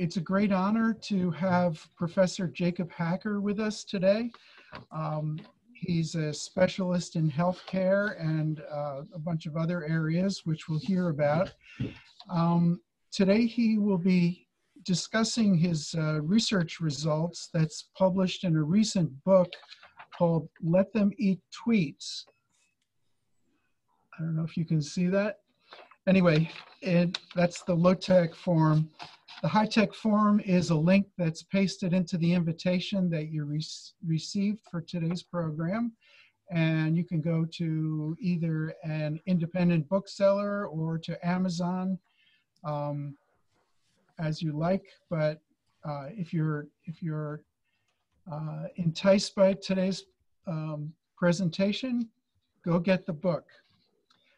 it's a great honor to have Professor Jacob Hacker with us today. Um, he's a specialist in healthcare and uh, a bunch of other areas, which we'll hear about. Um, today, he will be discussing his uh, research results that's published in a recent book called Let Them Eat Tweets. I don't know if you can see that. Anyway, it, that's the low-tech form. The high-tech form is a link that's pasted into the invitation that you re received for today's program. And you can go to either an independent bookseller or to Amazon um, as you like. But uh, if you're, if you're uh, enticed by today's um, presentation, go get the book.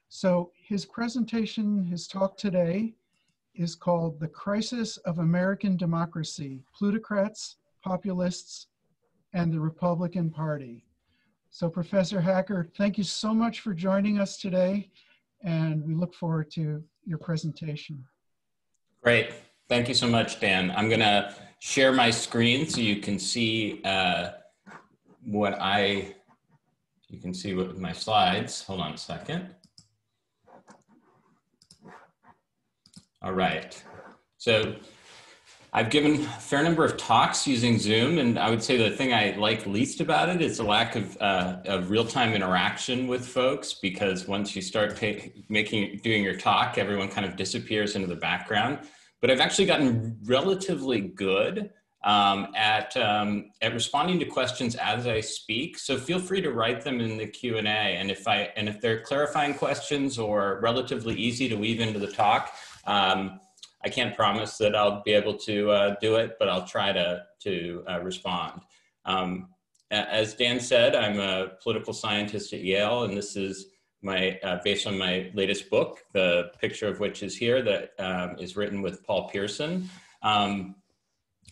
So his presentation, his talk today is called The Crisis of American Democracy, Plutocrats, Populists, and the Republican Party. So Professor Hacker, thank you so much for joining us today, and we look forward to your presentation. Great. Thank you so much, Dan. I'm going to share my screen so you can see uh, what I, you can see what my slides. Hold on a second. All right. So I've given a fair number of talks using Zoom, and I would say the thing I like least about it is the lack of, uh, of real-time interaction with folks. Because once you start making doing your talk, everyone kind of disappears into the background but I've actually gotten relatively good um, at, um, at responding to questions as I speak. So feel free to write them in the Q&A. And if, I, and if they're clarifying questions or relatively easy to weave into the talk, um, I can't promise that I'll be able to uh, do it, but I'll try to, to uh, respond. Um, as Dan said, I'm a political scientist at Yale, and this is my uh, based on my latest book, the picture of which is here, that um, is written with Paul Pierson. Um,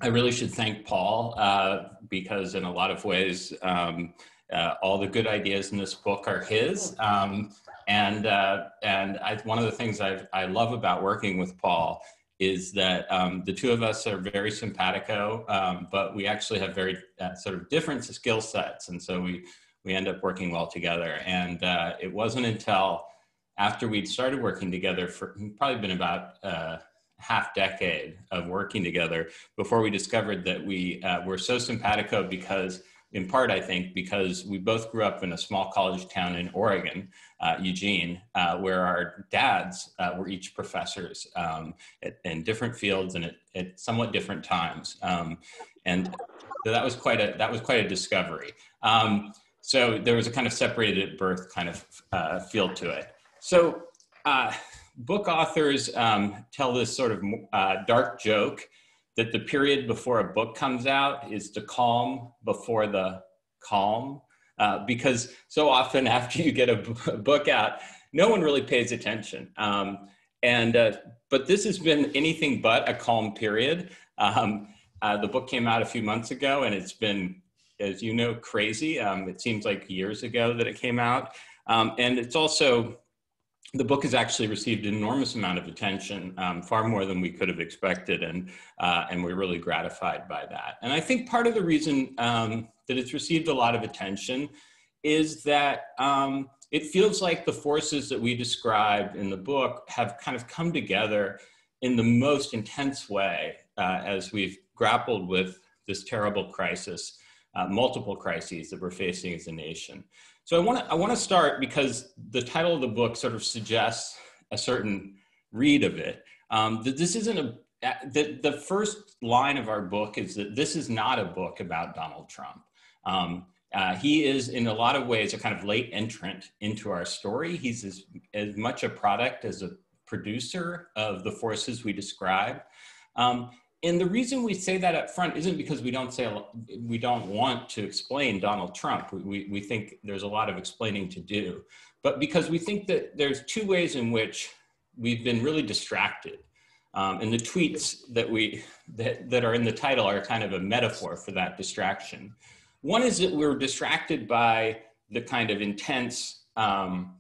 I really should thank Paul uh, because, in a lot of ways, um, uh, all the good ideas in this book are his. Um, and uh, and I, one of the things i I love about working with Paul is that um, the two of us are very simpatico, um, but we actually have very uh, sort of different skill sets, and so we we end up working well together. And uh, it wasn't until after we'd started working together for probably been about uh, half decade of working together before we discovered that we uh, were so simpatico because in part, I think, because we both grew up in a small college town in Oregon, uh, Eugene, uh, where our dads uh, were each professors um, at, in different fields and at, at somewhat different times. Um, and so that was quite a that was quite a discovery. Um, so there was a kind of separated at birth kind of uh, feel to it. So uh, book authors um, tell this sort of uh, dark joke that the period before a book comes out is the calm before the calm. Uh, because so often after you get a, book out, no one really pays attention. Um, and uh, but this has been anything but a calm period. Um, uh, the book came out a few months ago, and it's been as you know, crazy. Um, it seems like years ago that it came out. Um, and it's also, the book has actually received an enormous amount of attention, um, far more than we could have expected. And, uh, and we're really gratified by that. And I think part of the reason um, that it's received a lot of attention is that um, it feels like the forces that we describe in the book have kind of come together in the most intense way uh, as we've grappled with this terrible crisis uh, multiple crises that we're facing as a nation. So I want to I want to start because the title of the book sort of suggests a certain read of it. Um, that this isn't a the, the first line of our book is that this is not a book about Donald Trump. Um, uh, he is, in a lot of ways, a kind of late entrant into our story. He's as, as much a product as a producer of the forces we describe. Um, and the reason we say that up front isn't because we don't say we don't want to explain Donald Trump. We, we think there's a lot of explaining to do, but because we think that there's two ways in which we've been really distracted. Um, and the tweets that we that, that are in the title are kind of a metaphor for that distraction. One is that we're distracted by the kind of intense, um,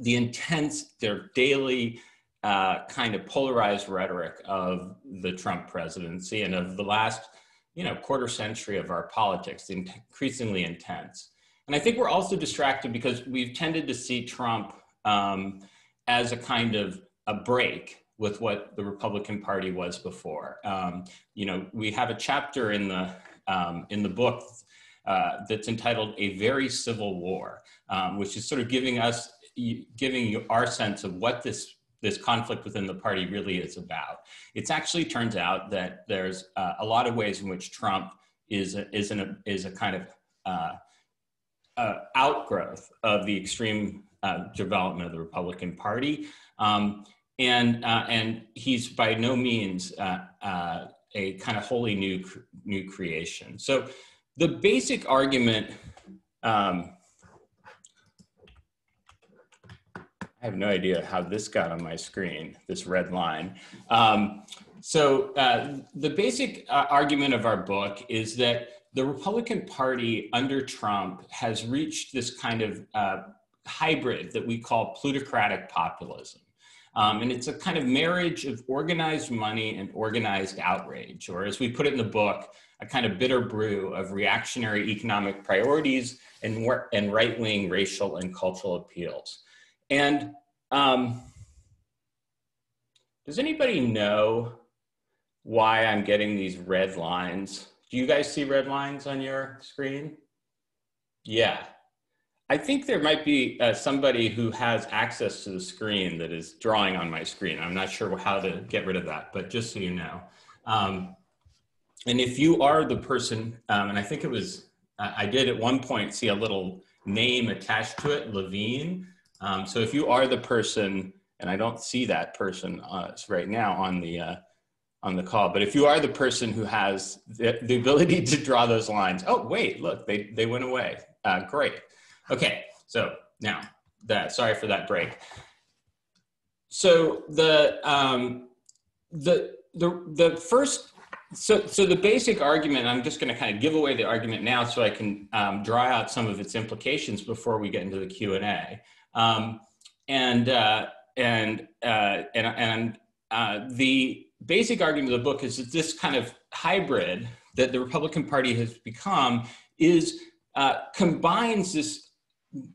the intense, their daily uh, kind of polarized rhetoric of the Trump presidency and of the last, you know, quarter century of our politics, increasingly intense. And I think we're also distracted because we've tended to see Trump um, as a kind of a break with what the Republican Party was before. Um, you know, we have a chapter in the um, in the book uh, that's entitled "A Very Civil War," um, which is sort of giving us giving you our sense of what this this conflict within the party really is about. It actually turns out that there's uh, a lot of ways in which Trump is a, is, an, is a kind of uh, uh, outgrowth of the extreme uh, development of the Republican Party. Um, and, uh, and he's by no means uh, a kind of wholly new, new creation. So the basic argument, um, I have no idea how this got on my screen, this red line. Um, so uh, the basic uh, argument of our book is that the Republican Party under Trump has reached this kind of uh, hybrid that we call plutocratic populism. Um, and it's a kind of marriage of organized money and organized outrage, or as we put it in the book, a kind of bitter brew of reactionary economic priorities and, and right wing racial and cultural appeals. And um, does anybody know why I'm getting these red lines? Do you guys see red lines on your screen? Yeah, I think there might be uh, somebody who has access to the screen that is drawing on my screen. I'm not sure how to get rid of that, but just so you know. Um, and if you are the person, um, and I think it was, I did at one point see a little name attached to it, Levine. Um, so if you are the person, and I don't see that person uh, right now on the uh, on the call, but if you are the person who has the, the ability to draw those lines, oh wait, look, they they went away. Uh, great. Okay, so now that sorry for that break. So the um, the the the first so so the basic argument I'm just going to kind of give away the argument now so I can um, draw out some of its implications before we get into the Q and A. Um, and uh, and uh, and and uh, the basic argument of the book is that this kind of hybrid that the Republican Party has become is uh, combines this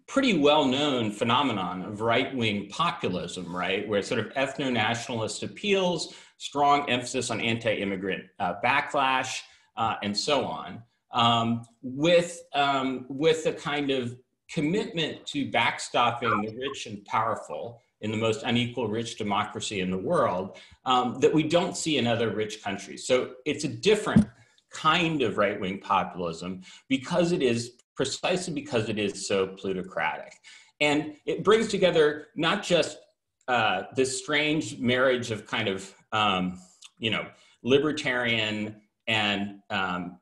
pretty well known phenomenon of right wing populism, right? Where sort of ethno nationalist appeals, strong emphasis on anti immigrant uh, backlash, uh, and so on, um, with, um, with a kind of commitment to backstopping the rich and powerful in the most unequal rich democracy in the world um, that we don't see in other rich countries. So it's a different kind of right wing populism because it is precisely because it is so plutocratic. And it brings together not just uh, this strange marriage of kind of, um, you know, libertarian and um,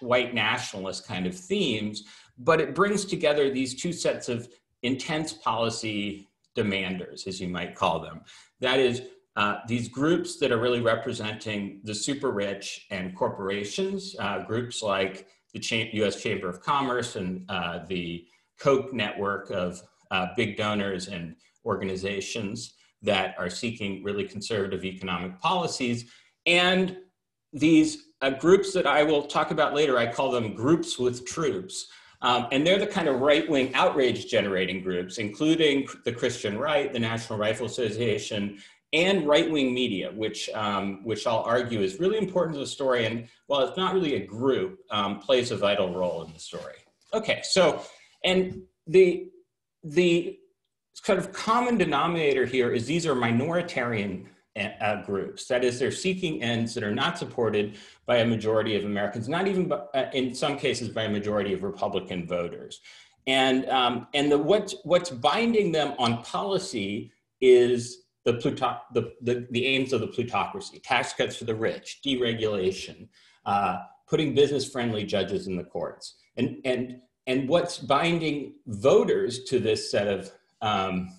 white nationalist kind of themes, but it brings together these two sets of intense policy demanders, as you might call them. That is, uh, these groups that are really representing the super rich and corporations, uh, groups like the U.S. Chamber of Commerce and uh, the Koch network of uh, big donors and organizations that are seeking really conservative economic policies. And these uh, groups that I will talk about later, I call them groups with troops. Um, and they're the kind of right wing outrage generating groups, including the Christian Right, the National Rifle Association, and right-wing media, which, um, which I'll argue is really important to the story. And while it's not really a group, um, plays a vital role in the story. Okay, so, and the, the kind of common denominator here is these are minoritarian uh, groups. That is, they're seeking ends that are not supported by a majority of Americans, not even by, uh, in some cases by a majority of Republican voters. And, um, and the, what's, what's binding them on policy is the, pluto- the, the, the, aims of the plutocracy, tax cuts for the rich, deregulation, uh, putting business-friendly judges in the courts. And, and, and what's binding voters to this set of, um,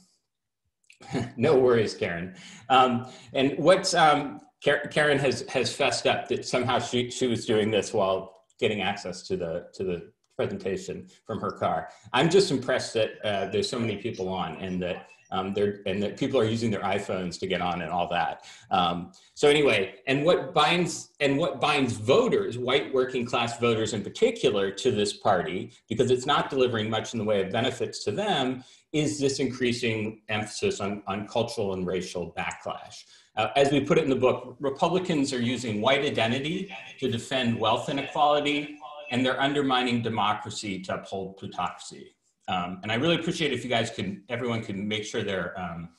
no worries, Karen. Um, and what's, um, Karen has, has fessed up that somehow she, she was doing this while getting access to the, to the presentation from her car. I'm just impressed that uh, there's so many people on and that Um, they're, and that people are using their iPhones to get on and all that. Um, so anyway, and what binds and what binds voters, white working class voters in particular, to this party, because it's not delivering much in the way of benefits to them, is this increasing emphasis on, on cultural and racial backlash. Uh, as we put it in the book, Republicans are using white identity to defend wealth inequality, and they're undermining democracy to uphold plutocracy. Um, and I really appreciate if you guys can, everyone can make sure they're, um,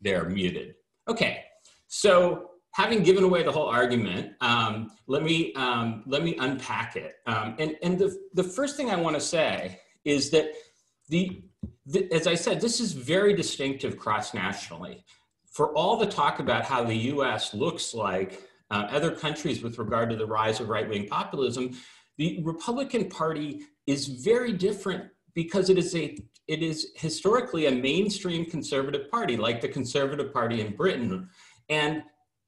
they're muted. Okay, so having given away the whole argument, um, let, me, um, let me unpack it. Um, and and the, the first thing I wanna say is that the, the, as I said, this is very distinctive cross-nationally. For all the talk about how the US looks like uh, other countries with regard to the rise of right wing populism, the Republican Party is very different because it is a it is historically a mainstream conservative party like the conservative party in britain. And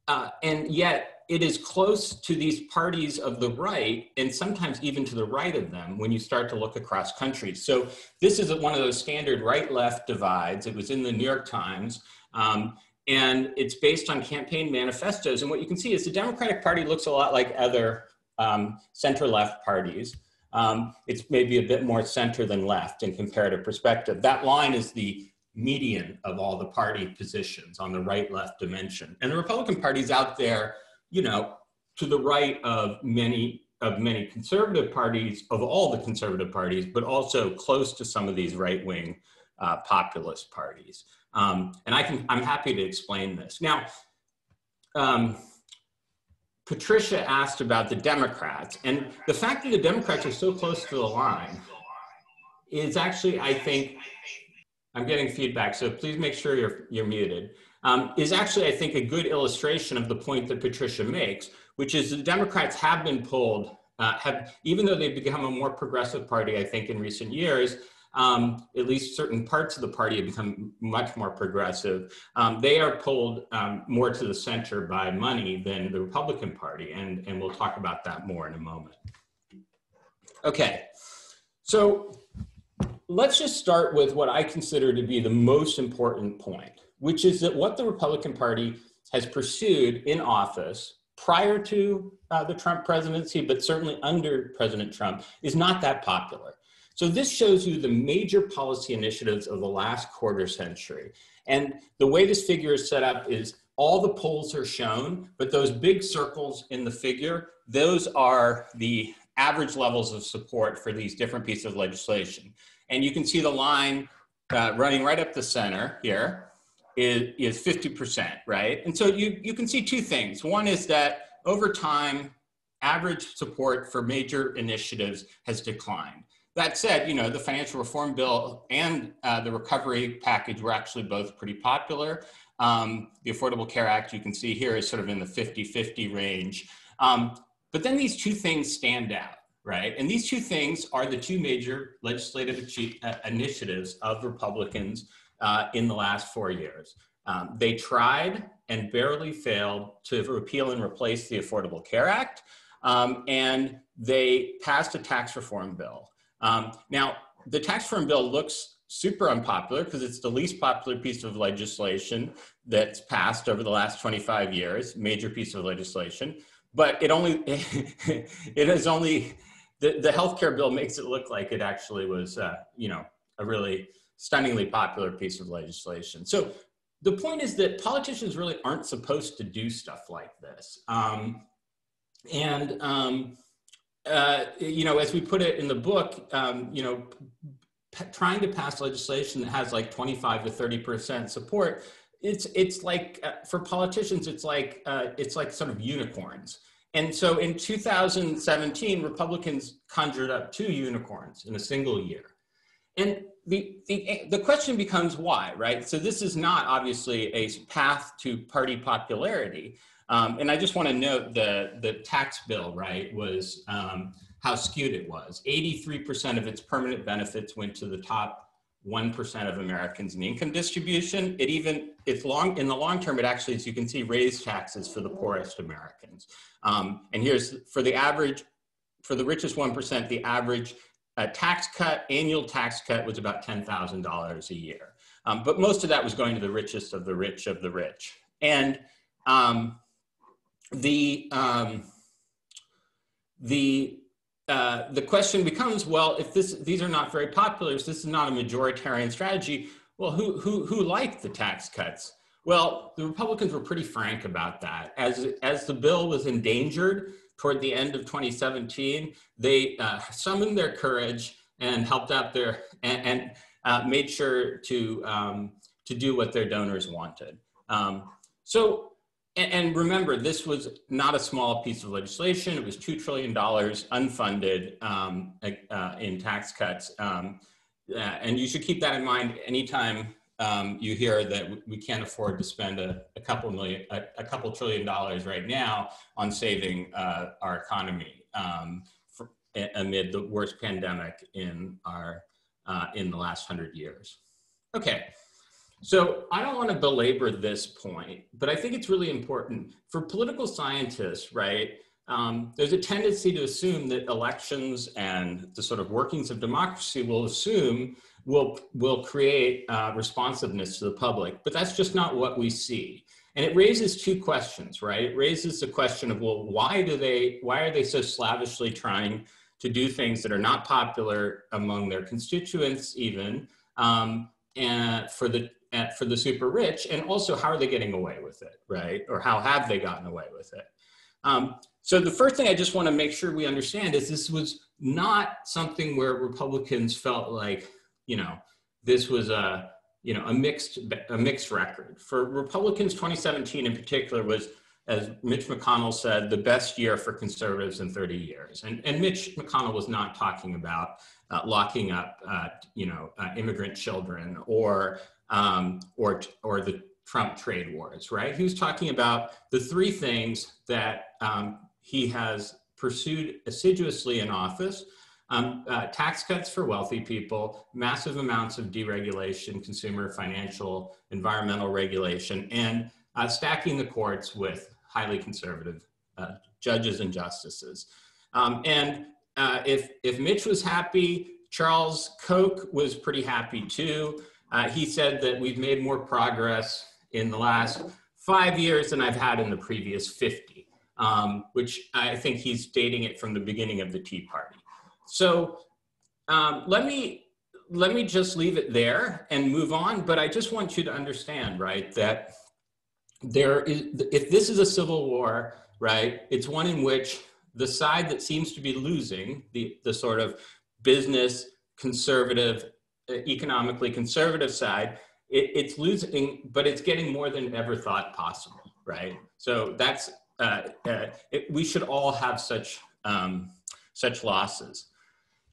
uh, and yet it is close to these parties of the right and sometimes even to the right of them when you start to look across countries so this is one of those standard right left divides it was in the new york times um, and it's based on campaign manifestos. And what you can see is the Democratic Party looks a lot like other um, center left parties. Um, it's maybe a bit more center than left in comparative perspective. That line is the median of all the party positions on the right left dimension. And the Republican Party's out there, you know, to the right of many of many conservative parties, of all the conservative parties, but also close to some of these right wing uh, populist parties. Um, and I can, I'm happy to explain this. Now, um, Patricia asked about the Democrats, and the fact that the Democrats are so close to the line is actually, I think, I'm getting feedback, so please make sure you're, you're muted, um, is actually, I think, a good illustration of the point that Patricia makes, which is the Democrats have been pulled, uh, have, even though they've become a more progressive party, I think, in recent years, um, at least certain parts of the party have become much more progressive. Um, they are pulled um, more to the center by money than the Republican Party, and, and we'll talk about that more in a moment. Okay, so let's just start with what I consider to be the most important point, which is that what the Republican Party has pursued in office prior to uh, the Trump presidency, but certainly under President Trump, is not that popular. So this shows you the major policy initiatives of the last quarter century. And the way this figure is set up is all the polls are shown, but those big circles in the figure, those are the average levels of support for these different pieces of legislation. And you can see the line uh, running right up the center here is, is 50%, right? And so you, you can see two things. One is that over time, average support for major initiatives has declined. That said, you know, the financial reform bill and uh, the recovery package were actually both pretty popular. Um, the Affordable Care Act, you can see here, is sort of in the 50 50 range. Um, but then these two things stand out, right? And these two things are the two major legislative uh, initiatives of Republicans uh, in the last four years. Um, they tried and barely failed to repeal and replace the Affordable Care Act, um, and they passed a tax reform bill. Um, now, the tax reform bill looks super unpopular because it's the least popular piece of legislation that's passed over the last 25 years, major piece of legislation. But it only, it has only, the, the healthcare bill makes it look like it actually was, uh, you know, a really stunningly popular piece of legislation. So the point is that politicians really aren't supposed to do stuff like this. Um, and um, uh, you know, as we put it in the book, um, you know, trying to pass legislation that has like 25 to 30 percent support, it's it's like uh, for politicians, it's like uh, it's like sort of unicorns. And so in 2017, Republicans conjured up two unicorns in a single year. And the, the, the question becomes why, right? So this is not obviously a path to party popularity. Um, and I just want to note the, the tax bill, right, was um, how skewed it was. 83% of its permanent benefits went to the top 1% of Americans in income distribution. It even, it's long, in the long term, it actually, as you can see, raised taxes for the poorest Americans. Um, and here's, for the average, for the richest 1%, the average uh, tax cut, annual tax cut was about $10,000 a year. Um, but most of that was going to the richest of the rich of the rich. And um, the, um, the, uh, the question becomes, well, if this, these are not very popular, if this is not a majoritarian strategy, well, who, who, who liked the tax cuts? Well, the Republicans were pretty frank about that. As, as the bill was endangered toward the end of 2017, they uh, summoned their courage and helped out their, and, and uh, made sure to, um, to do what their donors wanted. Um, so, and, and, remember, this was not a small piece of legislation. It was $2 trillion unfunded um, uh, in tax cuts. Um, uh, and you should keep that in mind anytime um, you hear that we can't afford to spend a, a couple million, a, a, couple trillion dollars right now on saving uh, our economy um, for, amid the worst pandemic in our uh, in the last hundred years. Okay, so I don't want to belabor this point, but I think it's really important for political scientists, right? Um, there's a tendency to assume that elections and the sort of workings of democracy will assume will will create uh, responsiveness to the public, but that's just not what we see. And it raises two questions, right? It raises the question of well, why do they why are they so slavishly trying to do things that are not popular among their constituents, even um, and for the for the super rich, and also how are they getting away with it, right? Or how have they gotten away with it? Um, so the first thing I just want to make sure we understand is this was not something where Republicans felt like, you know, this was a, you know, a mixed, a mixed record. For Republicans, 2017 in particular was, as Mitch McConnell said, the best year for conservatives in 30 years. And, and Mitch McConnell was not talking about uh, locking up, uh, you know, uh, immigrant children or, um, or, or the Trump trade wars, right? He was talking about the three things that um, he has pursued assiduously in office. Um, uh, tax cuts for wealthy people, massive amounts of deregulation, consumer, financial, environmental regulation, and uh, stacking the courts with highly conservative uh, judges and justices. Um, and uh, if, if Mitch was happy, Charles Koch was pretty happy too. Uh, he said that we've made more progress in the last five years than I've had in the previous 50 um, which I think he's dating it from the beginning of the Tea Party. So um, let me let me just leave it there and move on. But I just want you to understand, right, that there is if this is a civil war, right, it's one in which the side that seems to be losing, the the sort of business conservative, economically conservative side, it, it's losing, but it's getting more than ever thought possible, right? So that's uh, uh, it, we should all have such, um, such losses.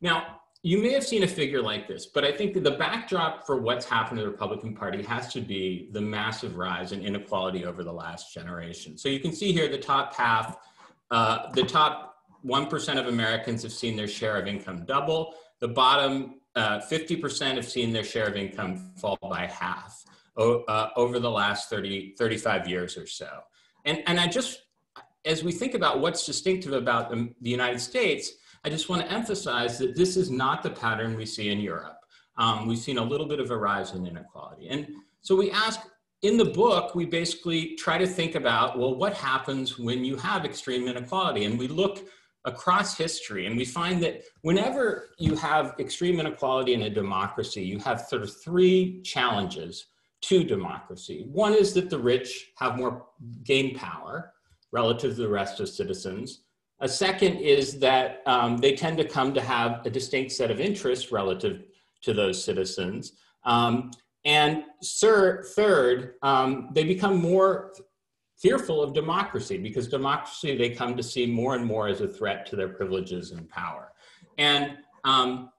Now, you may have seen a figure like this, but I think that the backdrop for what's happened to the Republican Party has to be the massive rise in inequality over the last generation. So you can see here the top half, uh, the top 1% of Americans have seen their share of income double. The bottom 50% uh, have seen their share of income fall by half uh, over the last 30, 35 years or so. And, and I just as we think about what's distinctive about the, the, United States, I just want to emphasize that this is not the pattern we see in Europe. Um, we've seen a little bit of a rise in inequality. And so we ask, in the book, we basically try to think about, well, what happens when you have extreme inequality? And we look across history and we find that whenever you have extreme inequality in a democracy, you have sort of three challenges to democracy. One is that the rich have more gain power relative to the rest of citizens. A second is that um, they tend to come to have a distinct set of interests relative to those citizens. Um, and sir, third, um, they become more fearful of democracy because democracy they come to see more and more as a threat to their privileges and power. And um,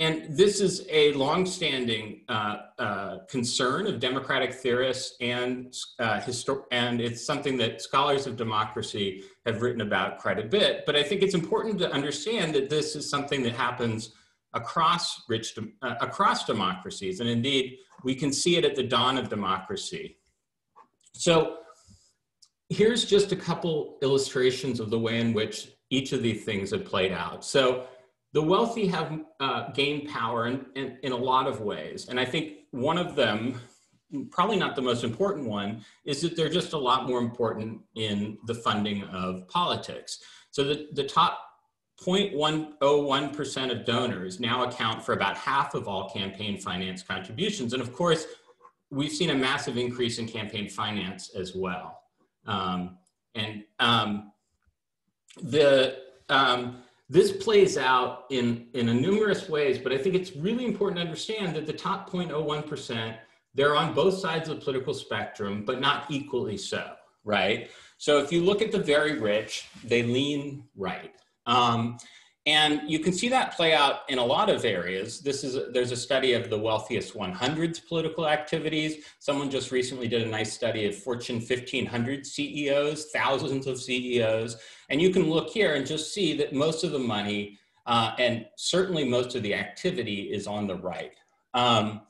and this is a longstanding uh, uh, concern of democratic theorists and, uh, and it's something that scholars of democracy have written about quite a bit. But I think it's important to understand that this is something that happens across, rich, uh, across democracies. And indeed, we can see it at the dawn of democracy. So here's just a couple illustrations of the way in which each of these things have played out. So the wealthy have uh, gained power in, in, in, a lot of ways. And I think one of them, probably not the most important one, is that they're just a lot more important in the funding of politics. So the, the top 0.101% of donors now account for about half of all campaign finance contributions. And of course, we've seen a massive increase in campaign finance as well. Um, and um, the, um, this plays out in, in a numerous ways, but I think it's really important to understand that the top 0.01%, they're on both sides of the political spectrum, but not equally so, right? So if you look at the very rich, they lean right. Um, and you can see that play out in a lot of areas. This is there's a study of the wealthiest 100's political activities. Someone just recently did a nice study of Fortune 1500 CEOs, thousands of CEOs, and you can look here and just see that most of the money uh, and certainly most of the activity is on the right. Um,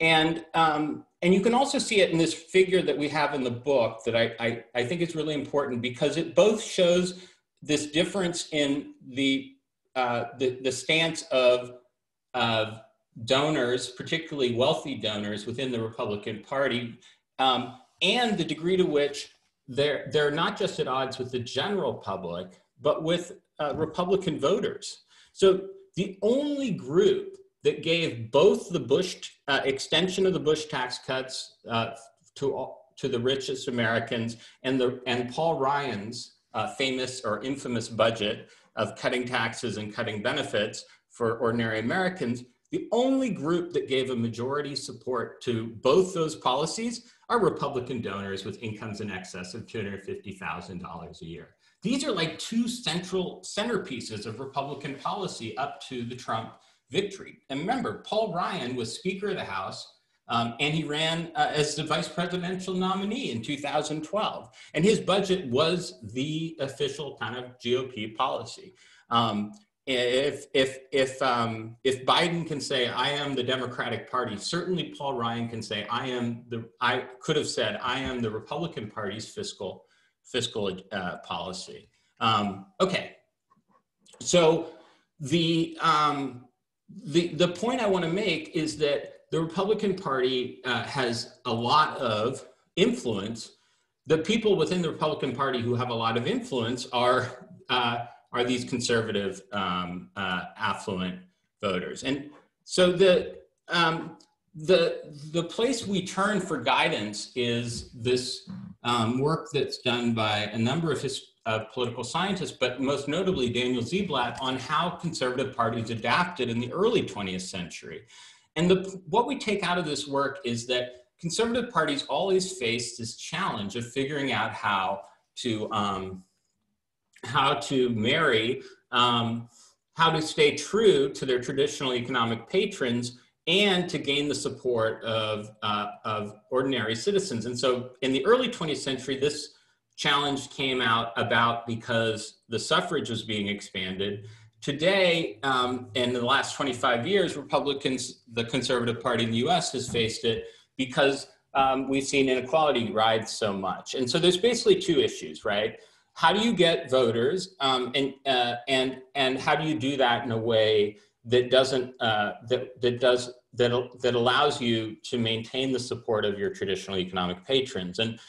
and um, and you can also see it in this figure that we have in the book that I, I, I think is really important because it both shows this difference in the, uh, the, the, stance of, of donors, particularly wealthy donors within the Republican Party, um, and the degree to which they're, they're not just at odds with the general public, but with uh, Republican voters. So the only group that gave both the Bush uh, extension of the Bush tax cuts uh, to, to the richest Americans and, the, and Paul Ryan's uh, famous or infamous budget of cutting taxes and cutting benefits for ordinary Americans, the only group that gave a majority support to both those policies are Republican donors with incomes in excess of $250,000 a year. These are like two central centerpieces of Republican policy up to the Trump victory. And remember, Paul Ryan was Speaker of the House um, and he ran uh, as the vice presidential nominee in 2012. And his budget was the official kind of GOP policy. Um, if if if um, if Biden can say I am the Democratic Party, certainly Paul Ryan can say I am the I could have said I am the Republican Party's fiscal fiscal uh, policy. Um, okay, so the um, the the point I want to make is that the Republican Party uh, has a lot of influence. The people within the Republican Party who have a lot of influence are uh, are these conservative, um, uh, affluent voters, and so the um, the the place we turn for guidance is this um, work that's done by a number of his political scientists, but most notably Daniel Ziblatt, on how conservative parties adapted in the early 20th century. And the, what we take out of this work is that conservative parties always face this challenge of figuring out how to um, how to marry, um, how to stay true to their traditional economic patrons and to gain the support of, uh, of ordinary citizens. And so in the early 20th century, this challenge came out about because the suffrage was being expanded Today, um, in the last 25 years, Republicans, the conservative party in the US, has faced it because um, we've seen inequality rise so much. And so there's basically two issues, right? How do you get voters, um, and uh, and and how do you do that in a way that doesn't uh, that that does that that allows you to maintain the support of your traditional economic patrons? And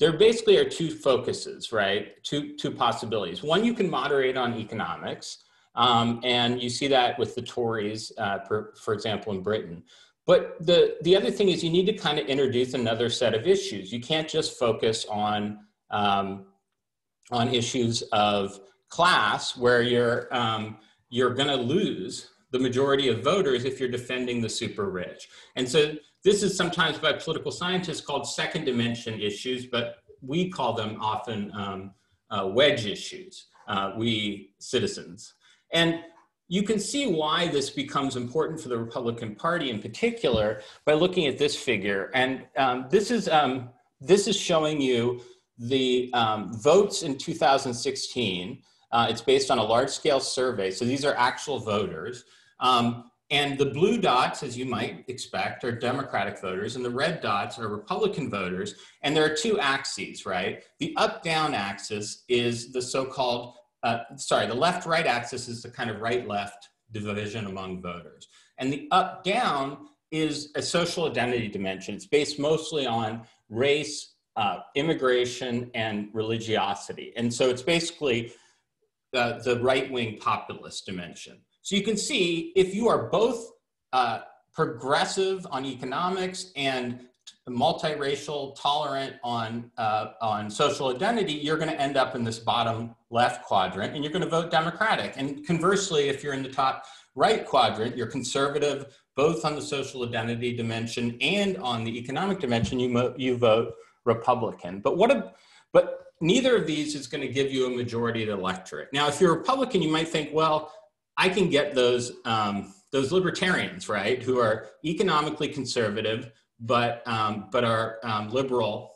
there basically are two focuses, right? Two two possibilities. One, you can moderate on economics. Um, and you see that with the Tories, uh, for, for example, in Britain. But the, the other thing is you need to kind of introduce another set of issues. You can't just focus on, um, on issues of class where you're, um, you're going to lose the majority of voters if you're defending the super rich. And so this is sometimes by political scientists called second dimension issues, but we call them often um, uh, wedge issues, uh, we citizens. And you can see why this becomes important for the Republican Party in particular by looking at this figure. And um, this, is, um, this is showing you the um, votes in 2016. Uh, it's based on a large scale survey. So these are actual voters. Um, and the blue dots, as you might expect, are Democratic voters, and the red dots are Republican voters. And there are two axes, right? The up down axis is the so called uh, sorry, the left-right axis is the kind of right-left division among voters. And the up-down is a social identity dimension. It's based mostly on race, uh, immigration, and religiosity. And so it's basically uh, the right wing populist dimension. So you can see if you are both uh, progressive on economics and multiracial, tolerant on, uh, on social identity, you're going to end up in this bottom left quadrant and you're going to vote Democratic. And conversely, if you're in the top right quadrant, you're conservative, both on the social identity dimension and on the economic dimension, you, you vote Republican. But what a, but neither of these is going to give you a majority of the electorate. Now, if you're Republican, you might think, well, I can get those um, those libertarians, right, who are economically conservative, but um, but are um, liberal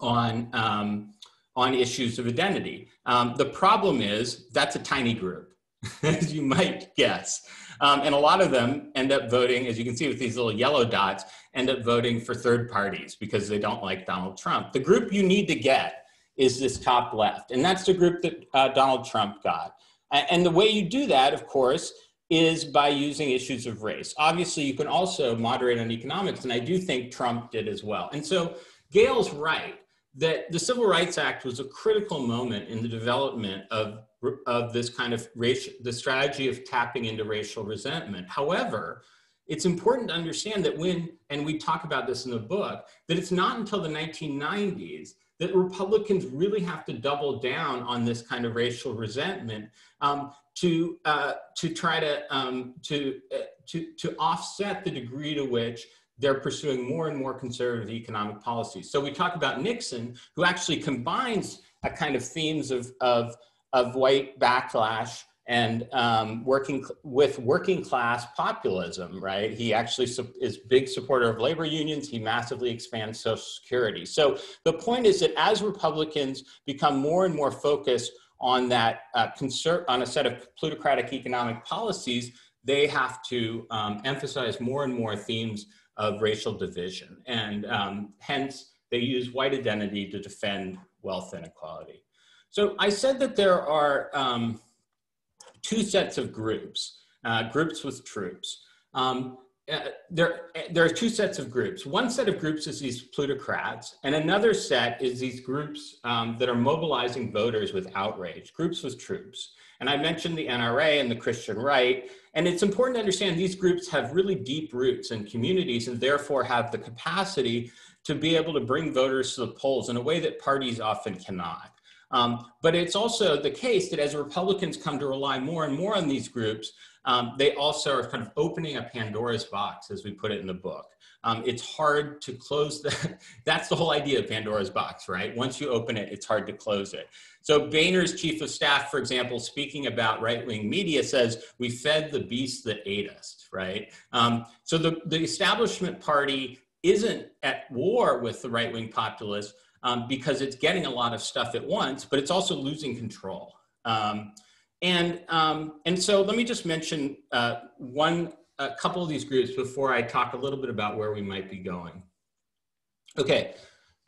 on um, on issues of identity. Um, the problem is that's a tiny group, as you might guess, um, and a lot of them end up voting, as you can see with these little yellow dots, end up voting for third parties because they don't like Donald Trump. The group you need to get is this top left, and that's the group that uh, Donald Trump got. And the way you do that, of course, is by using issues of race. Obviously, you can also moderate on economics, and I do think Trump did as well. And so Gail's right that the Civil Rights Act was a critical moment in the development of, of this kind of racial, the strategy of tapping into racial resentment. However, it's important to understand that when, and we talk about this in the book, that it's not until the 1990s that Republicans really have to double down on this kind of racial resentment um, to uh, to try to um, to, uh, to to offset the degree to which they're pursuing more and more conservative economic policies. So we talk about Nixon, who actually combines a kind of themes of of of white backlash and um, working with working class populism, right? He actually is big supporter of labor unions. He massively expands Social Security. So the point is that as Republicans become more and more focused on that uh, concert, on a set of plutocratic economic policies, they have to um, emphasize more and more themes of racial division, and um, hence they use white identity to defend wealth inequality. So I said that there are um, two sets of groups, uh, groups with troops. Um, uh, there, there are two sets of groups. One set of groups is these plutocrats, and another set is these groups um, that are mobilizing voters with outrage, groups with troops. And I mentioned the NRA and the Christian right, and it's important to understand these groups have really deep roots in communities and therefore have the capacity to be able to bring voters to the polls in a way that parties often cannot. Um, but it's also the case that as Republicans come to rely more and more on these groups, um, they also are kind of opening a Pandora's box, as we put it in the book. Um, it's hard to close that. that's the whole idea of Pandora's box, right? Once you open it, it's hard to close it. So Boehner's chief of staff, for example, speaking about right-wing media says, we fed the beast that ate us, right? Um, so the, the establishment party isn't at war with the right-wing populists, um, because it's getting a lot of stuff at once, but it's also losing control. Um, and, um, and so let me just mention uh, one, a couple of these groups before I talk a little bit about where we might be going. Okay,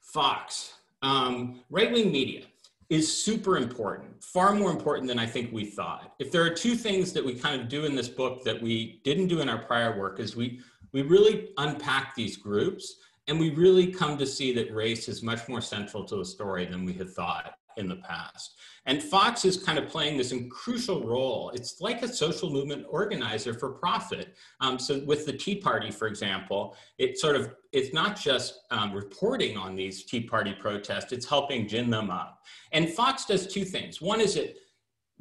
Fox, um, right-wing media is super important, far more important than I think we thought. If there are two things that we kind of do in this book that we didn't do in our prior work is we, we really unpack these groups and we really come to see that race is much more central to the story than we had thought in the past. And Fox is kind of playing this crucial role. It's like a social movement organizer for profit. Um, so with the Tea Party, for example, it sort of, it's not just um, reporting on these Tea Party protests, it's helping gin them up. And Fox does two things. One is it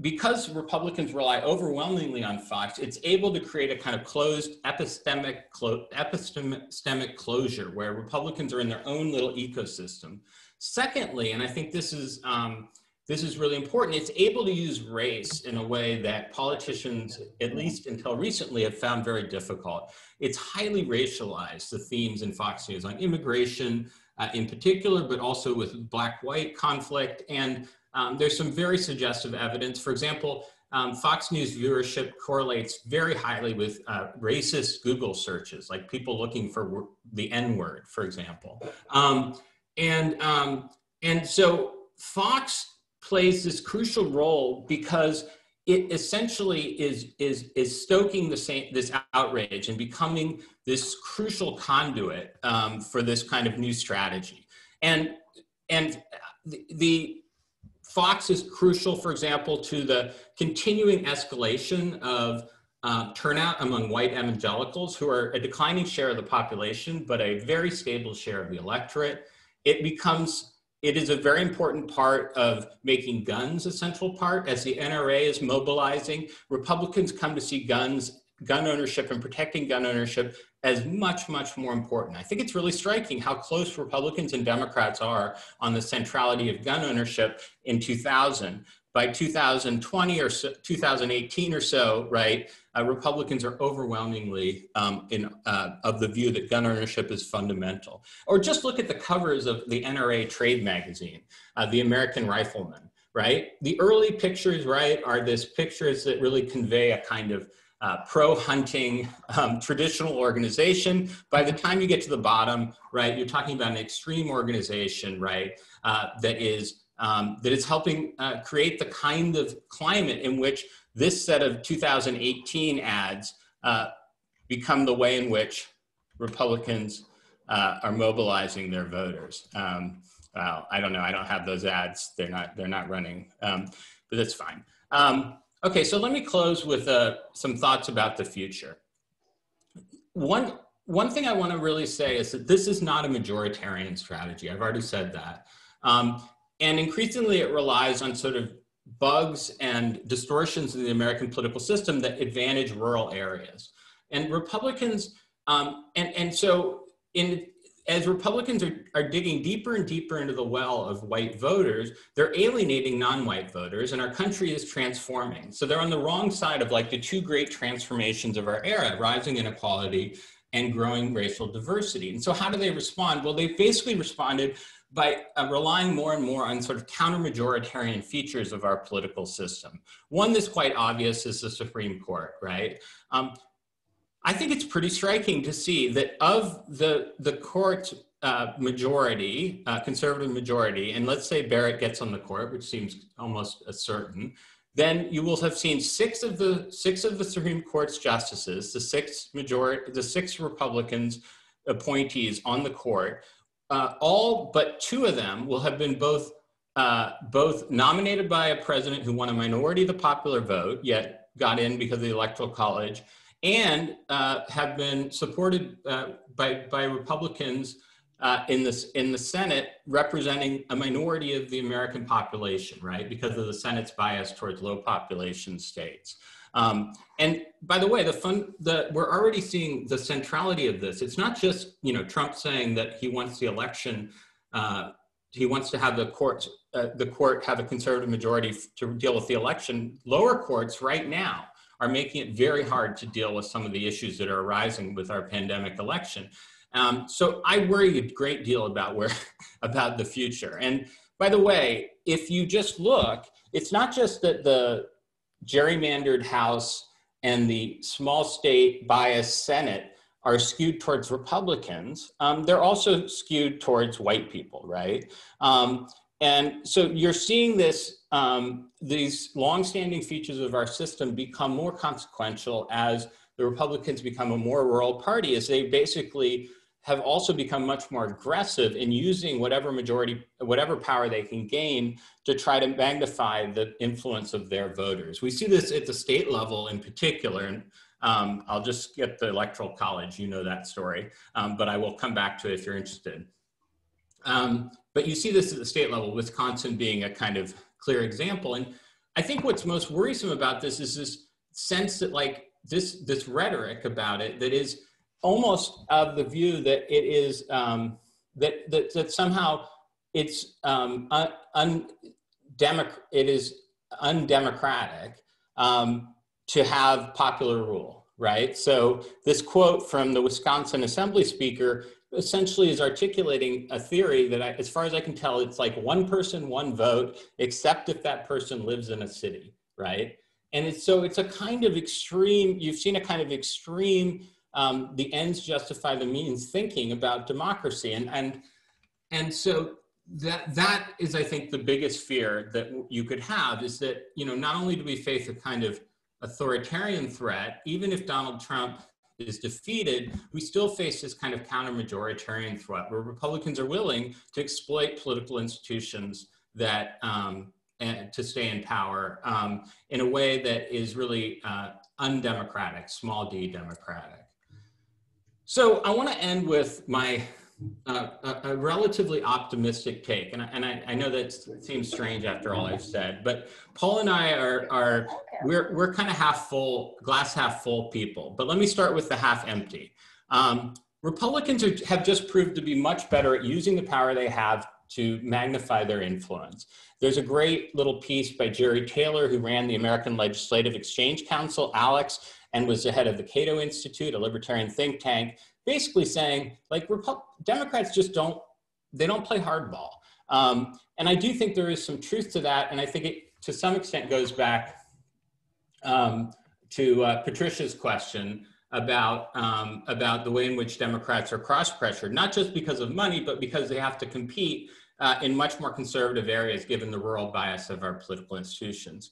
because Republicans rely overwhelmingly on Fox, it's able to create a kind of closed epistemic, clo epistemic closure where Republicans are in their own little ecosystem. Secondly, and I think this is, um, this is really important, it's able to use race in a way that politicians, at least until recently, have found very difficult. It's highly racialized, the themes in Fox News on immigration uh, in particular, but also with black-white conflict and um, there's some very suggestive evidence. For example, um, Fox News viewership correlates very highly with uh, racist Google searches, like people looking for the N word, for example. Um, and, um, and so Fox plays this crucial role because it essentially is is is stoking the same this outrage and becoming this crucial conduit um, for this kind of new strategy and and the, the Fox is crucial, for example, to the continuing escalation of uh, turnout among white evangelicals who are a declining share of the population, but a very stable share of the electorate. It becomes it is a very important part of making guns a central part. As the NRA is mobilizing, Republicans come to see guns, gun ownership, and protecting gun ownership as much, much more important. I think it's really striking how close Republicans and Democrats are on the centrality of gun ownership in 2000 by 2020 or so, 2018 or so, right, uh, Republicans are overwhelmingly um, in, uh, of the view that gun ownership is fundamental. Or just look at the covers of the NRA trade magazine, uh, The American Rifleman, right? The early pictures, right, are this pictures that really convey a kind of uh, pro-hunting um, traditional organization. By the time you get to the bottom, right, you're talking about an extreme organization, right, uh, that is um, it's helping uh, create the kind of climate in which this set of 2018 ads uh, become the way in which Republicans uh, are mobilizing their voters. Um, well, I don't know. I don't have those ads. They're not. They're not running. Um, but that's fine. Um, okay, so let me close with uh, some thoughts about the future. One one thing I want to really say is that this is not a majoritarian strategy. I've already said that. Um, and increasingly, it relies on sort of bugs and distortions in the American political system that advantage rural areas. And Republicans, um, and, and so in, as Republicans are, are digging deeper and deeper into the well of white voters, they're alienating non-white voters and our country is transforming. So they're on the wrong side of like the two great transformations of our era, rising inequality and growing racial diversity. And so how do they respond? Well, they basically responded by uh, relying more and more on sort of counter-majoritarian features of our political system. One that's quite obvious is the Supreme Court, right? Um, I think it's pretty striking to see that of the, the court uh, majority, uh, conservative majority, and let's say Barrett gets on the court, which seems almost a certain, then you will have seen six of the six of the Supreme Court's justices, the six majority, the six Republicans appointees on the court uh, all but two of them will have been both uh, both nominated by a president who won a minority of the popular vote, yet got in because of the electoral college, and uh, have been supported uh, by by Republicans uh, in this in the Senate, representing a minority of the American population, right? Because of the Senate's bias towards low population states. Um, and by the way, the fun, the, we're already seeing the centrality of this. It's not just, you know, Trump saying that he wants the election, uh, he wants to have the court, uh, the court have a conservative majority to deal with the election. Lower courts right now are making it very hard to deal with some of the issues that are arising with our pandemic election. Um, so I worry a great deal about where, about the future. And by the way, if you just look, it's not just that the gerrymandered House and the small state biased Senate are skewed towards Republicans, um, they're also skewed towards white people, right? Um, and so you're seeing this, um, these longstanding features of our system become more consequential as the Republicans become a more rural party, as they basically have also become much more aggressive in using whatever majority, whatever power they can gain to try to magnify the influence of their voters. We see this at the state level in particular, and um, I'll just skip the electoral college, you know that story, um, but I will come back to it if you're interested. Um, but you see this at the state level, Wisconsin being a kind of clear example. And I think what's most worrisome about this is this sense that like this, this rhetoric about it that is, almost of the view that it is um, that, that, that somehow it's um, un, it is undemocratic um, to have popular rule, right? So this quote from the Wisconsin Assembly Speaker essentially is articulating a theory that, I, as far as I can tell, it's like one person, one vote, except if that person lives in a city, right? And it's so it's a kind of extreme. You've seen a kind of extreme um, the ends justify the means thinking about democracy. And, and, and so that that is, I think, the biggest fear that you could have is that you know not only do we face a kind of authoritarian threat, even if Donald Trump is defeated, we still face this kind of counter-majoritarian threat where Republicans are willing to exploit political institutions that um, to stay in power um, in a way that is really uh, undemocratic, small d democratic. So I want to end with my uh, a, a, relatively optimistic take, and, I, and I, I, know that seems strange after all I've said, but Paul and I are, are we're, we're kind of half full, glass half full people. But let me start with the half empty. Um, Republicans are, have just proved to be much better at using the power they have to magnify their influence. There's a great little piece by Jerry Taylor, who ran the American Legislative Exchange Council, ALEC, and was the head of the Cato Institute, a libertarian think tank, basically saying like Democrats just don't they don't play hardball. Um, and I do think there is some truth to that, and I think it to some extent goes back um, to uh, Patricia's question about um, about the way in which Democrats are cross pressured, not just because of money, but because they have to compete uh, in much more conservative areas, given the rural bias of our political institutions.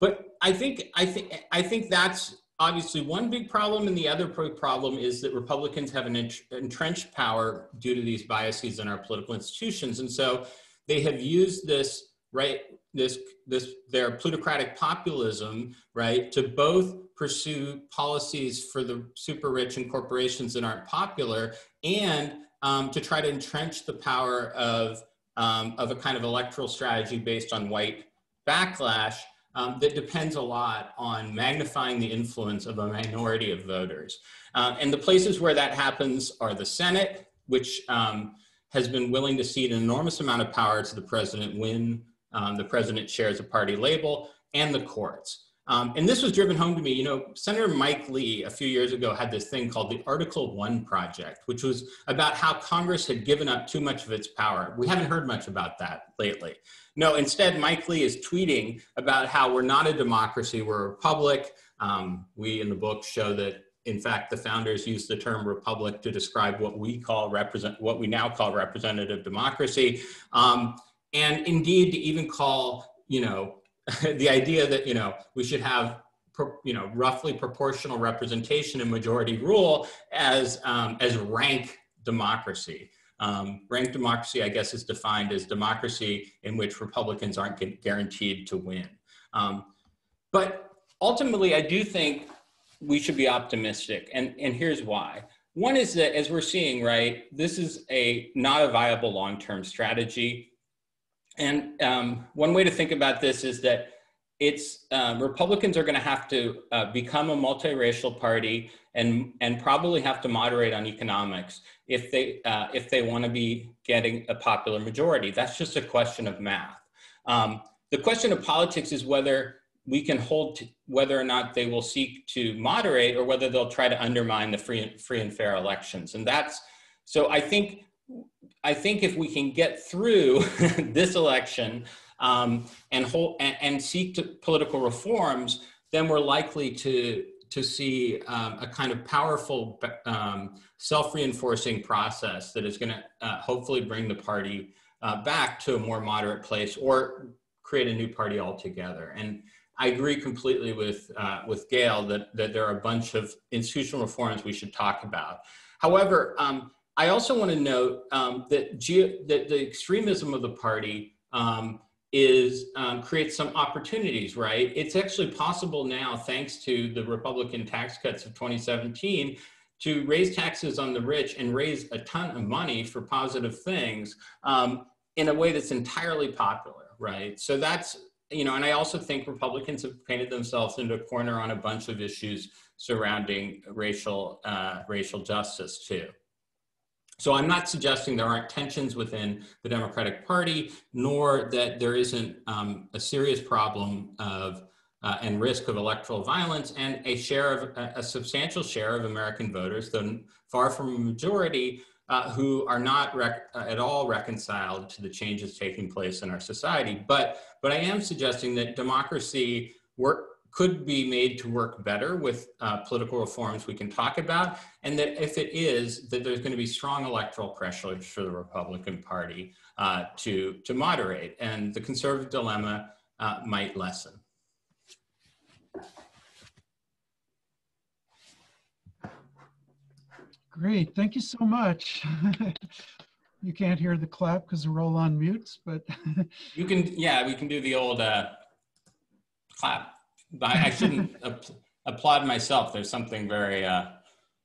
But I think I think I think that's obviously one big problem, and the other big problem is that Republicans have an entrenched power due to these biases in our political institutions, and so they have used this right this this their plutocratic populism right to both pursue policies for the super rich and corporations that aren't popular and um, to try to entrench the power of um, of a kind of electoral strategy based on white backlash um, that depends a lot on magnifying the influence of a minority of voters. Uh, and the places where that happens are the Senate, which um, has been willing to cede an enormous amount of power to the president when um, the president shares a party label, and the courts. Um, and this was driven home to me. You know, Senator Mike Lee a few years ago had this thing called the Article 1 Project, which was about how Congress had given up too much of its power. We haven't heard much about that lately. No, instead, Mike Lee is tweeting about how we're not a democracy, we're a republic. Um, we in the book show that, in fact, the founders used the term republic to describe what we call represent, what we now call representative democracy. Um, and indeed, to even call, you know, the idea that you know we should have you know roughly proportional representation and majority rule as um, as rank democracy. Um, rank democracy, I guess, is defined as democracy in which Republicans aren't guaranteed to win. Um, but ultimately, I do think we should be optimistic, and and here's why. One is that as we're seeing, right, this is a not a viable long-term strategy. And um, one way to think about this is that it's um, Republicans are going to have to uh, become a multiracial party and and probably have to moderate on economics if they uh, if they want to be getting a popular majority. That's just a question of math. Um, the question of politics is whether we can hold whether or not they will seek to moderate or whether they'll try to undermine the free free and fair elections. And that's so I think I think if we can get through this election um, and, hold, and, and, seek to political reforms, then we're likely to, to see um, a kind of powerful um, self-reinforcing process that is going to uh, hopefully bring the party uh, back to a more moderate place or create a new party altogether. And I agree completely with, uh, with Gail that, that there are a bunch of institutional reforms we should talk about. However, um, I also want to note um, that, that the extremism of the party um, is um, creates some opportunities, right? It's actually possible now, thanks to the Republican tax cuts of 2017, to raise taxes on the rich and raise a ton of money for positive things um, in a way that's entirely popular, right? So that's, you know, and I also think Republicans have painted themselves into a corner on a bunch of issues surrounding racial, uh, racial justice too. So I'm not suggesting there aren't tensions within the Democratic Party, nor that there isn't um, a serious problem of uh, and risk of electoral violence, and a share of a, a substantial share of American voters, though far from a majority, uh, who are not uh, at all reconciled to the changes taking place in our society. But but I am suggesting that democracy work could be made to work better with uh, political reforms we can talk about, and that if it is, that there's going to be strong electoral pressure for the Republican Party uh, to, to moderate, and the conservative dilemma uh, might lessen. Great, thank you so much. you can't hear the clap because we're all on mutes, but you can. Yeah, we can do the old uh, clap. I, I shouldn't applaud myself. There's something very uh,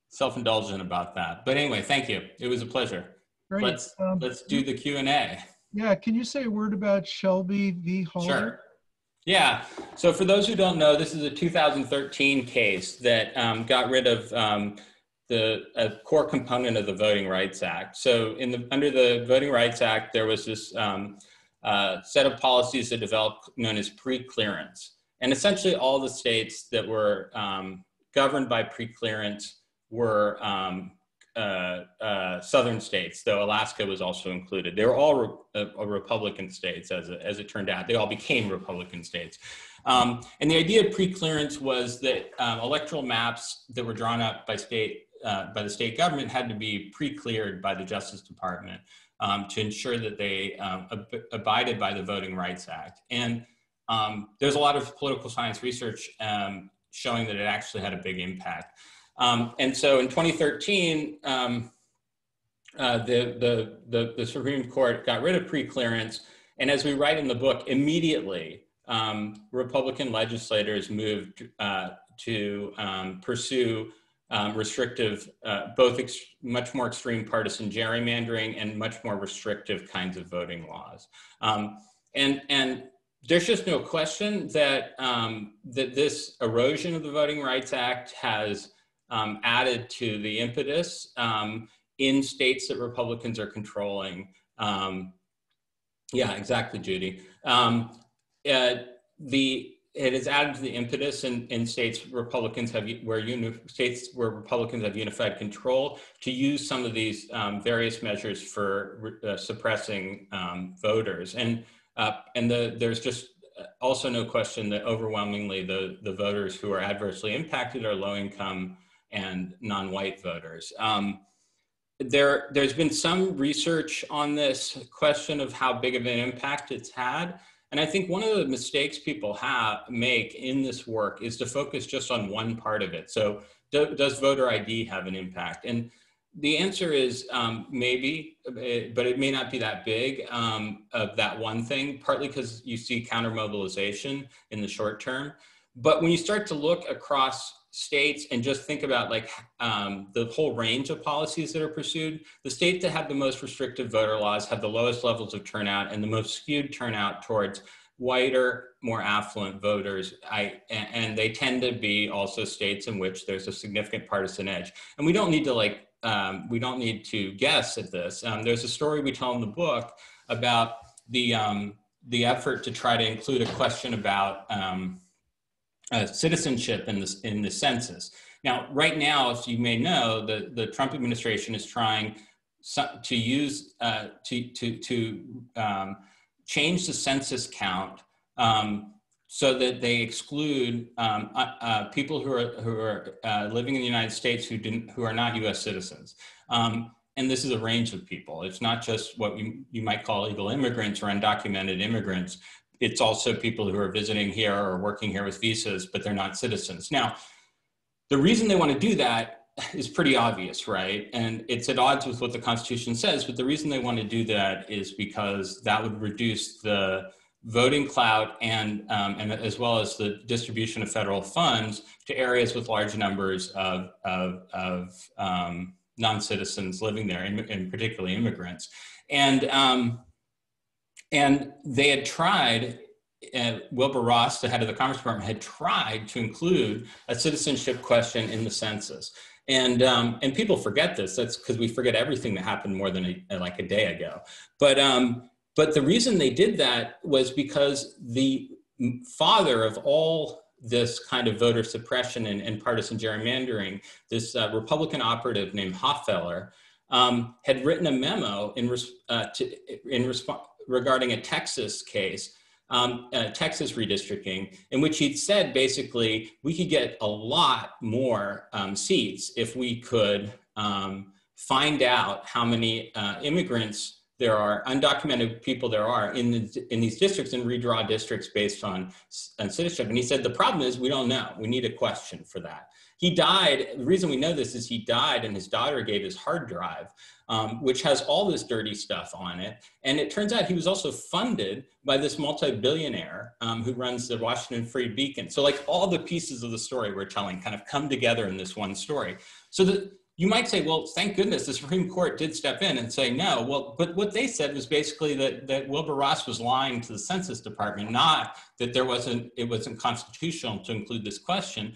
self-indulgent about that. But anyway, thank you. It was a pleasure. Great. Let's um, let's do the Q and A. Yeah, can you say a word about Shelby v. Holder? Sure. Yeah. So for those who don't know, this is a 2013 case that um, got rid of um, the a core component of the Voting Rights Act. So in the under the Voting Rights Act, there was this um, uh, set of policies that developed known as pre-clearance, and essentially all the states that were um, governed by pre-clearance were um, uh, uh, southern states, though Alaska was also included. They were all re- uh, Republican states, as, it, as it turned out. They all became Republican states. Um, and the idea of pre-clearance was that um, electoral maps that were drawn up by state uh, by the state government had to be pre-cleared by the Justice Department um, to ensure that they um, ab- abided by the Voting Rights Act. And um, there's a lot of political science research um, showing that it actually had a big impact. Um, and so in 2013, um, uh, the, the, the, the, Supreme Court got rid of pre-clearance. And as we write in the book, immediately Republican legislators moved uh, to pursue um, restrictive, uh, both much more extreme partisan gerrymandering and much more restrictive kinds of voting laws. Um, and, and there's just no question that, um, that this erosion of the Voting Rights Act has um, added to the impetus um, in states that Republicans are controlling. Um, yeah, exactly, Judy. Uh, the it has added to the impetus in, in states Republicans have where uni, states where Republicans have unified control to use some of these um, various measures for uh, suppressing um, voters, and uh, and the, there's just also no question that overwhelmingly the the voters who are adversely impacted are low income and non-white voters. Um, there, there's been some research on this question of how big of an impact it's had. And I think one of the mistakes people have make in this work is to focus just on one part of it. So do, does voter ID have an impact? And the answer is um, maybe, eh, but it may not be that big um, of that one thing, partly because you see counter mobilization in the short term. But when you start to look across states and just think about like um, the whole range of policies that are pursued, the states that have the most restrictive voter laws have the lowest levels of turnout and the most skewed turnout towards whiter, more affluent voters. I, and, and they tend to be also states in which there's a significant partisan edge. And we don't need to like, um, we don't need to guess at this. Um, there's a story we tell in the book about the, um, the effort to try to include a question about um, uh, citizenship in, this, in the census. Now, right now, as you may know, the, the Trump administration is trying to use, uh, to, to, to um, change the census count um, so that they exclude um, uh, uh, people who are, who are uh, living in the United States who, didn't, who are not US citizens. Um, and this is a range of people. It's not just what you, you might call illegal immigrants or undocumented immigrants, it's also people who are visiting here or working here with visas, but they're not citizens. Now, the reason they want to do that is pretty obvious, right? And it's at odds with what the Constitution says, but the reason they want to do that is because that would reduce the voting clout and, um, and as well as the distribution of federal funds to areas with large numbers of, of, of um, non-citizens living there, and, and particularly immigrants. And um, and they had tried, Wilbur Ross, the head of the Commerce Department, had tried to include a citizenship question in the census. And, um, and people forget this. That's because we forget everything that happened more than a, like a day ago. But, um, but the reason they did that was because the father of all this kind of voter suppression and, and partisan gerrymandering, this uh, Republican operative named Hofeller, um, had written a memo in, res- uh, to, in response regarding a Texas case um, uh, Texas redistricting, in which he'd said basically we could get a lot more um, seats if we could um, find out how many uh, immigrants there are, undocumented people there are in, the, in these districts and redraw districts based on, on citizenship. And he said the problem is we don't know. We need a question for that. He died. The reason we know this is he died, and his daughter gave his hard drive, um, which has all this dirty stuff on it. And it turns out he was also funded by this multi-billionaire um, who runs the Washington Free Beacon. So, like all the pieces of the story we're telling kind of come together in this one story. So the you might say, well, thank goodness the Supreme Court did step in and say no. Well, but what they said was basically that, that Wilbur Ross was lying to the Census Department, not that there wasn't it wasn't constitutional to include this question.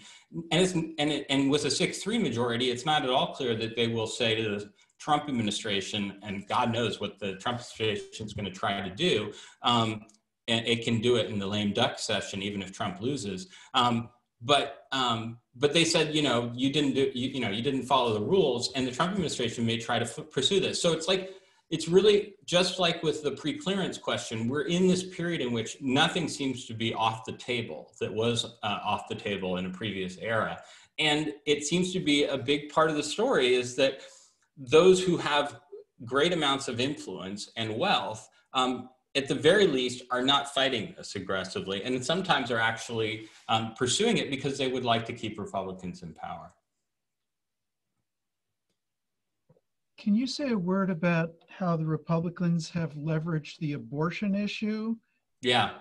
And it's, and it, and with a six three majority, it's not at all clear that they will say to the Trump administration, and God knows what the Trump administration is going to try to do. Um, and it can do it in the lame duck session, even if Trump loses. Um, but um, but they said you know you didn't do you, you know you didn't follow the rules and the trump administration may try to f- pursue this. So it's like it's really just like with the pre-clearance question we're in this period in which nothing seems to be off the table that was uh, off the table in a previous era. And it seems to be a big part of the story is that those who have great amounts of influence and wealth um, at the very least, are not fighting this aggressively, and sometimes are actually um, pursuing it because they would like to keep Republicans in power. Can you say a word about how the Republicans have leveraged the abortion issue? Yeah.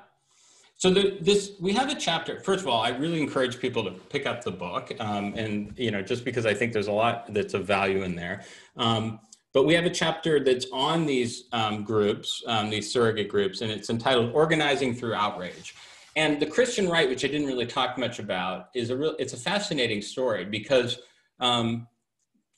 So the, this we have a chapter. First of all, I really encourage people to pick up the book, um, and you know, just because I think there's a lot that's of value in there. Um, but we have a chapter that's on these um, groups, um, these surrogate groups, and it's entitled "Organizing Through Outrage." And the Christian right, which I didn't really talk much about, is a real. It's a fascinating story because um,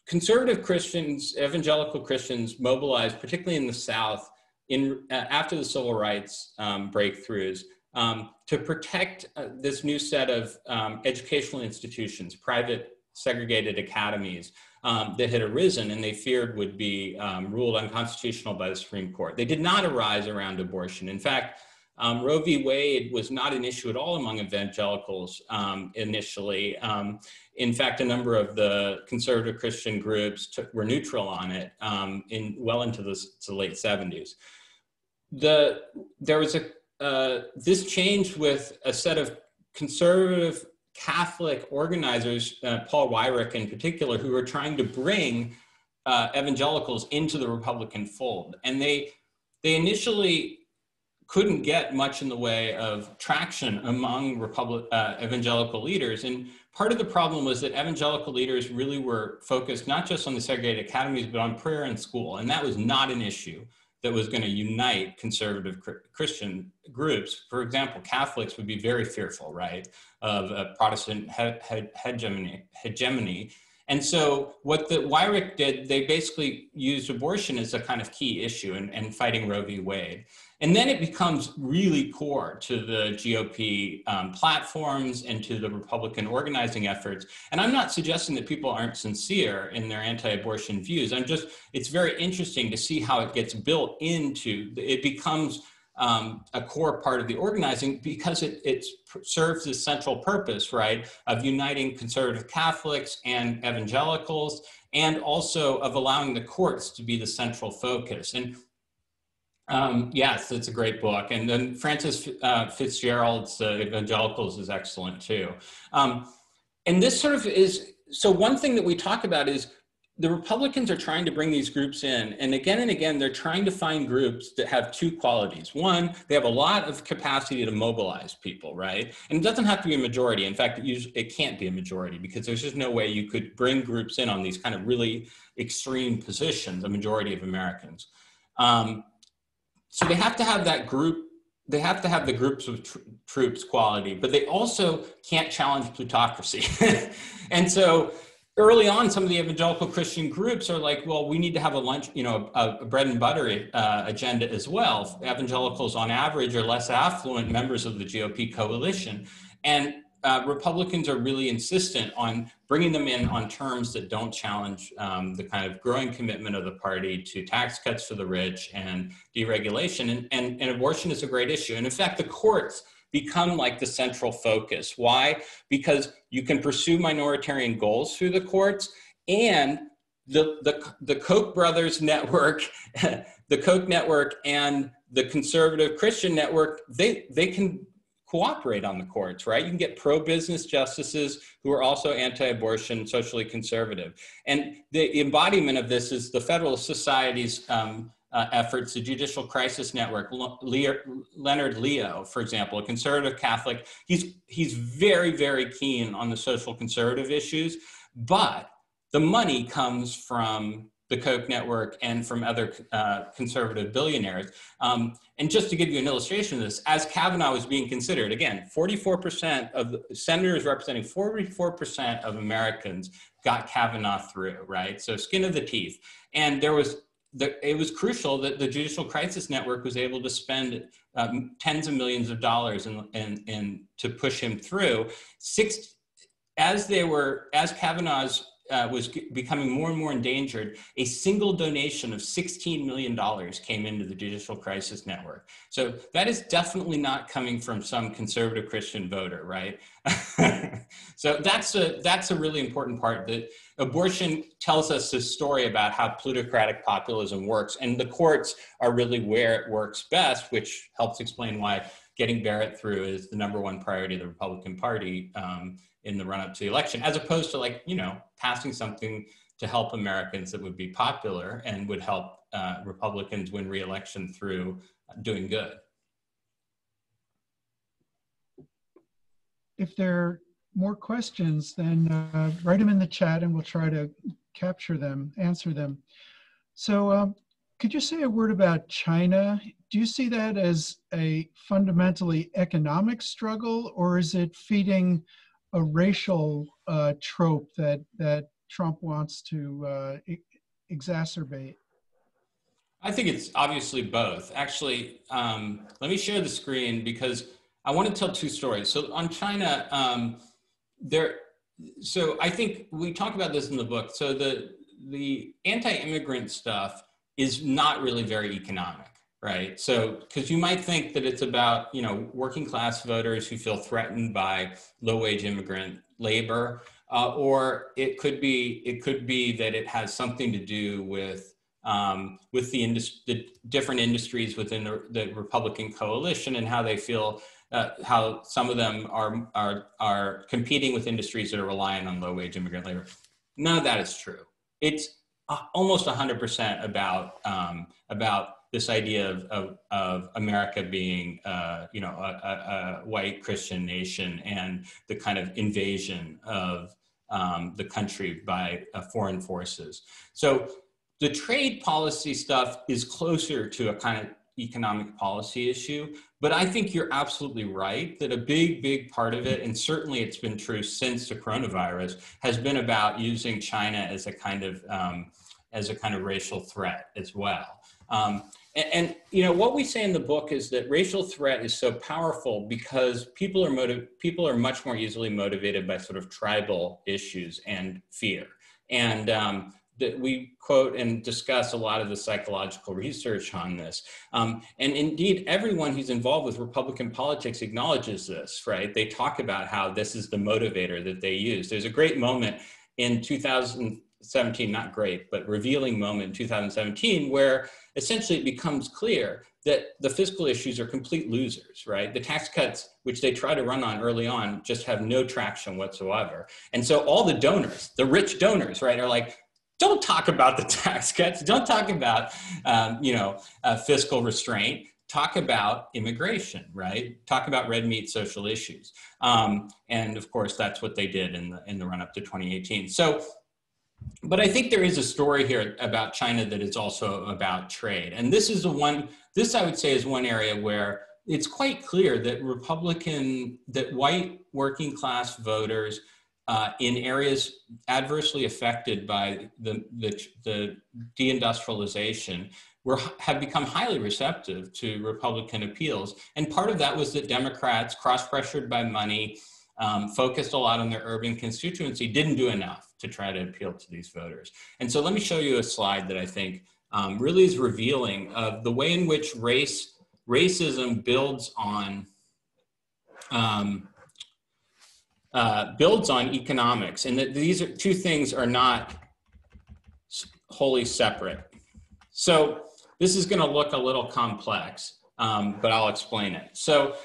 conservative Christians, evangelical Christians, mobilized, particularly in the South, in uh, after the civil rights um, breakthroughs, um, to protect uh, this new set of um, educational institutions, private segregated academies um, that had arisen and they feared would be um, ruled unconstitutional by the Supreme Court. They did not arise around abortion. In fact, um, Roe v. Wade was not an issue at all among evangelicals um, initially. Um, in fact, a number of the conservative Christian groups took, were neutral on it um, in well into the, the, late 70s. The, there was a uh, this changed with a set of conservative Catholic organizers, uh, Paul Weyrich in particular, who were trying to bring uh, evangelicals into the Republican fold. And they, they initially couldn't get much in the way of traction among Republic, uh, evangelical leaders. And part of the problem was that evangelical leaders really were focused not just on the segregated academies, but on prayer and school. And that was not an issue that was going to unite conservative Christian groups. For example, Catholics would be very fearful, right, of a Protestant he- he- hegemony, hegemony. And so, what the Weyrich did, they basically used abortion as a kind of key issue in, in fighting Roe v. Wade. And then it becomes really core to the GOP um, platforms and to the Republican organizing efforts. And I'm not suggesting that people aren't sincere in their anti abortion views. I'm just, it's very interesting to see how it gets built into, it becomes um, a core part of the organizing because it, it serves this central purpose, right, of uniting conservative Catholics and evangelicals and also of allowing the courts to be the central focus. And um, yes, it's a great book. And then Frances uh, Fitzgerald's uh, Evangelicals is excellent too. Um, and this sort of is so one thing that we talk about is the Republicans are trying to bring these groups in. And again and again, they're trying to find groups that have two qualities. One, they have a lot of capacity to mobilize people, right? And it doesn't have to be a majority. In fact, it, it can't be a majority because there's just no way you could bring groups in on these kind of really extreme positions, a majority of Americans. Um, so they have to have that group they have to have the groups of tr- troops quality but they also can't challenge plutocracy. And so early on some of the evangelical christian groups are like well we need to have a lunch you know a, a bread and butter uh, agenda as well. Evangelicals on average are less affluent members of the gop coalition. And uh, Republicans are really insistent on bringing them in on terms that don't challenge um, the kind of growing commitment of the party to tax cuts for the rich and deregulation. And, and, and abortion is a great issue. And in fact, the courts become like the central focus. Why? Because you can pursue minoritarian goals through the courts and the, the, the Koch brothers network, the Koch network and the conservative Christian network, they, they can cooperate on the courts, right? You can get pro-business justices who are also anti-abortion, socially conservative. And the embodiment of this is the Federalist Society's um, uh, efforts, the Judicial Crisis Network, Le Leonard Leo, for example, a conservative Catholic, he's, he's very, very keen on the social conservative issues, but the money comes from the Koch network and from other uh, conservative billionaires. Um, and just to give you an illustration of this, as Kavanaugh was being considered, again, 44% of the senators representing 44% of Americans got Kavanaugh through, right? So skin of the teeth. And there was, the, it was crucial that the Judicial Crisis Network was able to spend um, tens of millions of dollars in, in, in, to push him through. Six, as they were, as Kavanaugh's uh, was becoming more and more endangered, a single donation of $16 million came into the Judicial Crisis Network. So that is definitely not coming from some conservative Christian voter, right? so that's a, that's a really important part that abortion tells us a story about how plutocratic populism works. And the courts are really where it works best, which helps explain why getting Barrett through is the number one priority of the Republican Party. Um, in the run up to the election, as opposed to like, you know, passing something to help Americans that would be popular and would help uh, Republicans win reelection through doing good. If there are more questions, then uh, write them in the chat and we'll try to capture them, answer them. So um, could you say a word about China? Do you see that as a fundamentally economic struggle or is it feeding a racial uh, trope that that Trump wants to uh, e exacerbate? I think it's obviously both. Actually, um, let me share the screen because I want to tell two stories. So on China, um, there. So I think we talk about this in the book. So the the anti-immigrant stuff is not really very economic right? So, because you might think that it's about, you know, working class voters who feel threatened by low wage immigrant labor, uh, or it could be it could be that it has something to do with um, with the, indus- the different industries within the, the, Republican coalition and how they feel. Uh, how some of them are, are, are competing with industries that are relying on low wage immigrant labor. None of that is true. It's uh, almost 100% about, um, about this idea of, of, of America being, uh, you know, a, a, white Christian nation and the kind of invasion of um, the country by uh, foreign forces. So the trade policy stuff is closer to a kind of economic policy issue. But I think you're absolutely right that a big, big part of it, and certainly it's been true since the coronavirus, has been about using China as a kind of um, as a kind of racial threat as well. Um, and, and, you know what we say in the book is that racial threat is so powerful because people are motiv- people are much more easily motivated by sort of tribal issues and fear. And um, that we quote and discuss a lot of the psychological research on this. Um, and indeed, everyone who's involved with Republican politics acknowledges this, right? They talk about how this is the motivator that they use. There's a great moment in 2017, not great, but revealing moment in 2017 where essentially it becomes clear that the fiscal issues are complete losers, right? The tax cuts, which they try to run on early on, just have no traction whatsoever. And so all the donors, the rich donors, right, are like, don't talk about the tax cuts. Don't talk about, um, you know, uh, fiscal restraint. Talk about immigration, right? Talk about red meat social issues. Um, and of course, that's what they did in the, in the run up to 2018. So but I think there is a story here about China that is also about trade. And this is the one, this I would say is one area where it's quite clear that Republican, that white working class voters uh, in areas adversely affected by the, the, the deindustrialization were, have become highly receptive to Republican appeals. And part of that was that Democrats, cross pressured by money, um, focused a lot on their urban constituency, didn't do enough to try to appeal to these voters. And so let me show you a slide that I think um, really is revealing of the way in which race racism builds on um, uh, builds on economics, and that these are, two things are not wholly separate. So this is going to look a little complex, um, but I'll explain it. So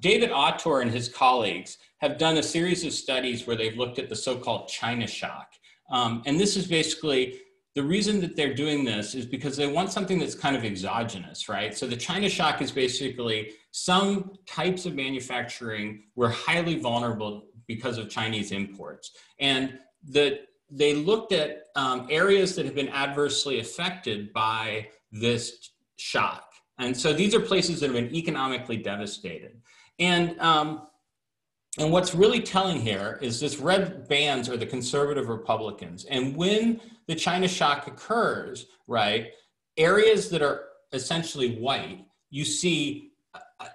David Autor and his colleagues have done a series of studies where they've looked at the so-called China shock. Um, and this is basically the reason that they're doing this is because they want something that's kind of exogenous, right? So the China shock is basically some types of manufacturing were highly vulnerable because of Chinese imports. And the, they looked at um, areas that have been adversely affected by this shock. And so these are places that have been economically devastated. And, um, and what's really telling here is this red bands are the conservative Republicans. And when the China shock occurs, right, areas that are essentially white, you see uh, uh,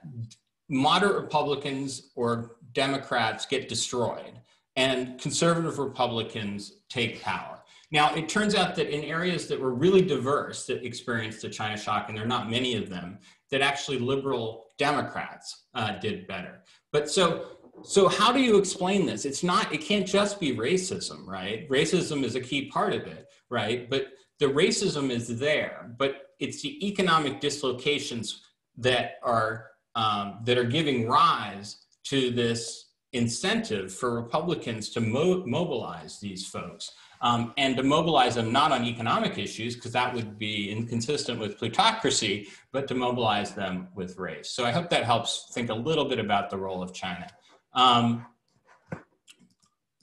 moderate Republicans or Democrats get destroyed and conservative Republicans take power. Now, it turns out that in areas that were really diverse that experienced the China shock, and there are not many of them, that actually liberal Democrats uh, did better. But so, so how do you explain this? It's not, it can't just be racism, right? Racism is a key part of it, right? But the racism is there, but it's the economic dislocations that are um, that are giving rise to this incentive for Republicans to mo- mobilize these folks um, and to mobilize them not on economic issues, because that would be inconsistent with plutocracy, but to mobilize them with race. So I hope that helps think a little bit about the role of China. Um,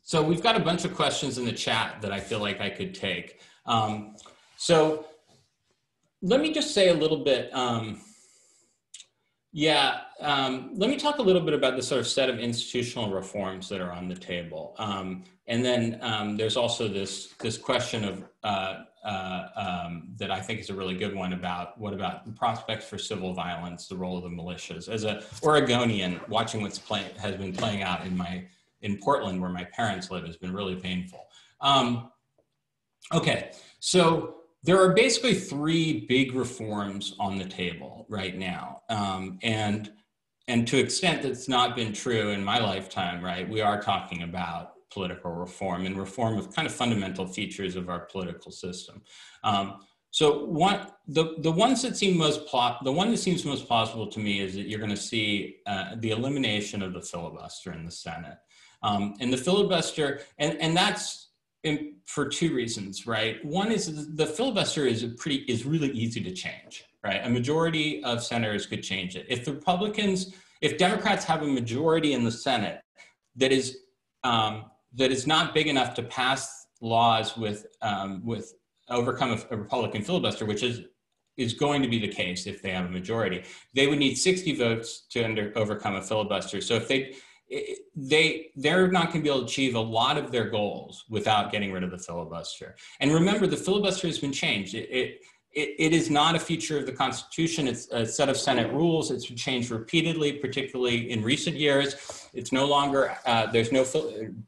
so we've got a bunch of questions in the chat that I feel like I could take. Um, so let me just say a little bit. Um, yeah, um, let me talk a little bit about the sort of set of institutional reforms that are on the table. Um, and then um, there's also this, this question of, uh, uh, um, that I think is a really good one about what about the prospects for civil violence, the role of the militias. As a Oregonian, watching what's play, has been playing out in my in Portland, where my parents live, has been really painful. Um, okay, so there are basically three big reforms on the table right now. Um, and, and to extent that's not been true in my lifetime, right, we are talking about political reform and reform of kind of fundamental features of our political system. Um, so one, the, the ones that seem most plot, the one that seems most plausible to me is that you're going to see uh, the elimination of the filibuster in the Senate. Um, and the filibuster, and, and that's in, for two reasons, right? One is the filibuster is pretty is really easy to change, right? A majority of senators could change it. If the Republicans, if Democrats have a majority in the Senate that is um, that is not big enough to pass laws with um, with overcome a, a Republican filibuster, which is is going to be the case if they have a majority. They would need 60 votes to under, overcome a filibuster. So if they they they're not going to be able to achieve a lot of their goals without getting rid of the filibuster. And remember, the filibuster has been changed. It, it, it is not a feature of the Constitution. It's a set of Senate rules. It's changed repeatedly, particularly in recent years. It's no longer, uh, there's no,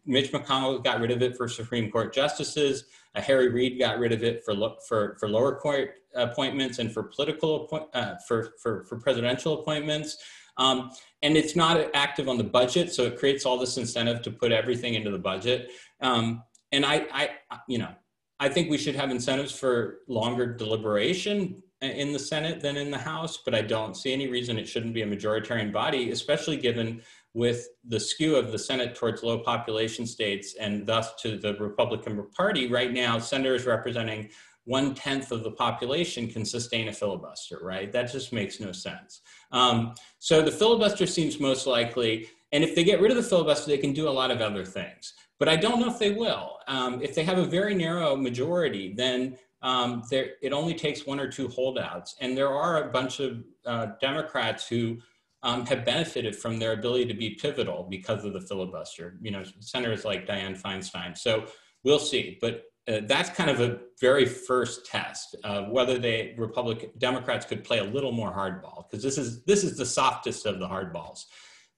Mitch McConnell got rid of it for Supreme Court justices. Uh, Harry Reid got rid of it for, for, for lower court appointments and for political, appoint, uh, for, for, for presidential appointments. Um, and it's not active on the budget, so it creates all this incentive to put everything into the budget. Um, and I, I, you know, I think we should have incentives for longer deliberation in the Senate than in the House, but I don't see any reason it shouldn't be a majoritarian body, especially given with the skew of the Senate towards low population states and thus to the Republican Party. Right now, senators representing one tenth of the population can sustain a filibuster, right? That just makes no sense. Um, so the filibuster seems most likely, and if they get rid of the filibuster, they can do a lot of other things. But I don't know if they will. Um, if they have a very narrow majority, then um, there, it only takes one or two holdouts. And there are a bunch of uh, Democrats who um, have benefited from their ability to be pivotal because of the filibuster. You know, senators like Dianne Feinstein. So we'll see. But uh, that's kind of a very first test of whether they Republican Democrats could play a little more hardball because this is this is the softest of the hardballs.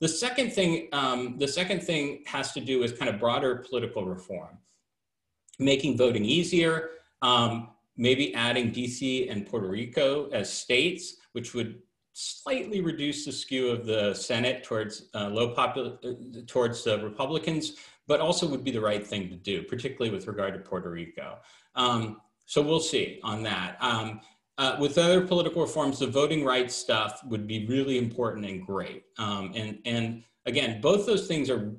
The second thing, um, the second thing has to do with kind of broader political reform, making voting easier, um, maybe adding DC and Puerto Rico as states, which would slightly reduce the skew of the Senate towards uh, low popul- uh, towards uh, Republicans, but also would be the right thing to do, particularly with regard to Puerto Rico. Um, so we'll see on that. Um, uh, with other political reforms, the voting rights stuff would be really important and great. Um, and and again, both those things are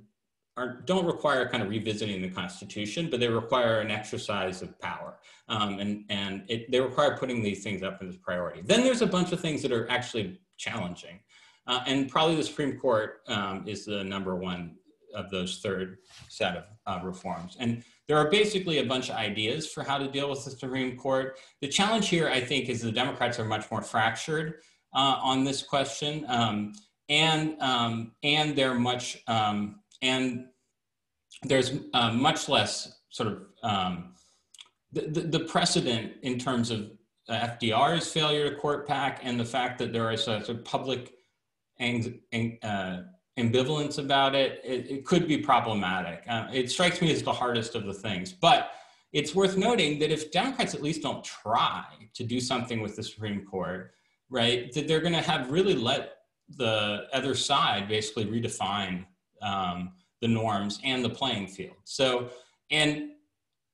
are don't require kind of revisiting the Constitution, but they require an exercise of power, um, and and it, they require putting these things up as priority. Then there's a bunch of things that are actually challenging, uh, and probably the Supreme Court um, is the number one of those third set of uh, reforms. And there are basically a bunch of ideas for how to deal with the Supreme Court. The challenge here, I think, is the Democrats are much more fractured uh, on this question, um, and um, and they're much um, and there's uh, much less sort of um, the, the, precedent in terms of FDR's failure to court pack and the fact that there is a, sort of public ang- uh, ambivalence about it, it, it could be problematic. Uh, it strikes me as the hardest of the things. But it's worth noting that if Democrats at least don't try to do something with the Supreme Court, right, that they're going to have really let the other side basically redefine um, the norms and the playing field. So, and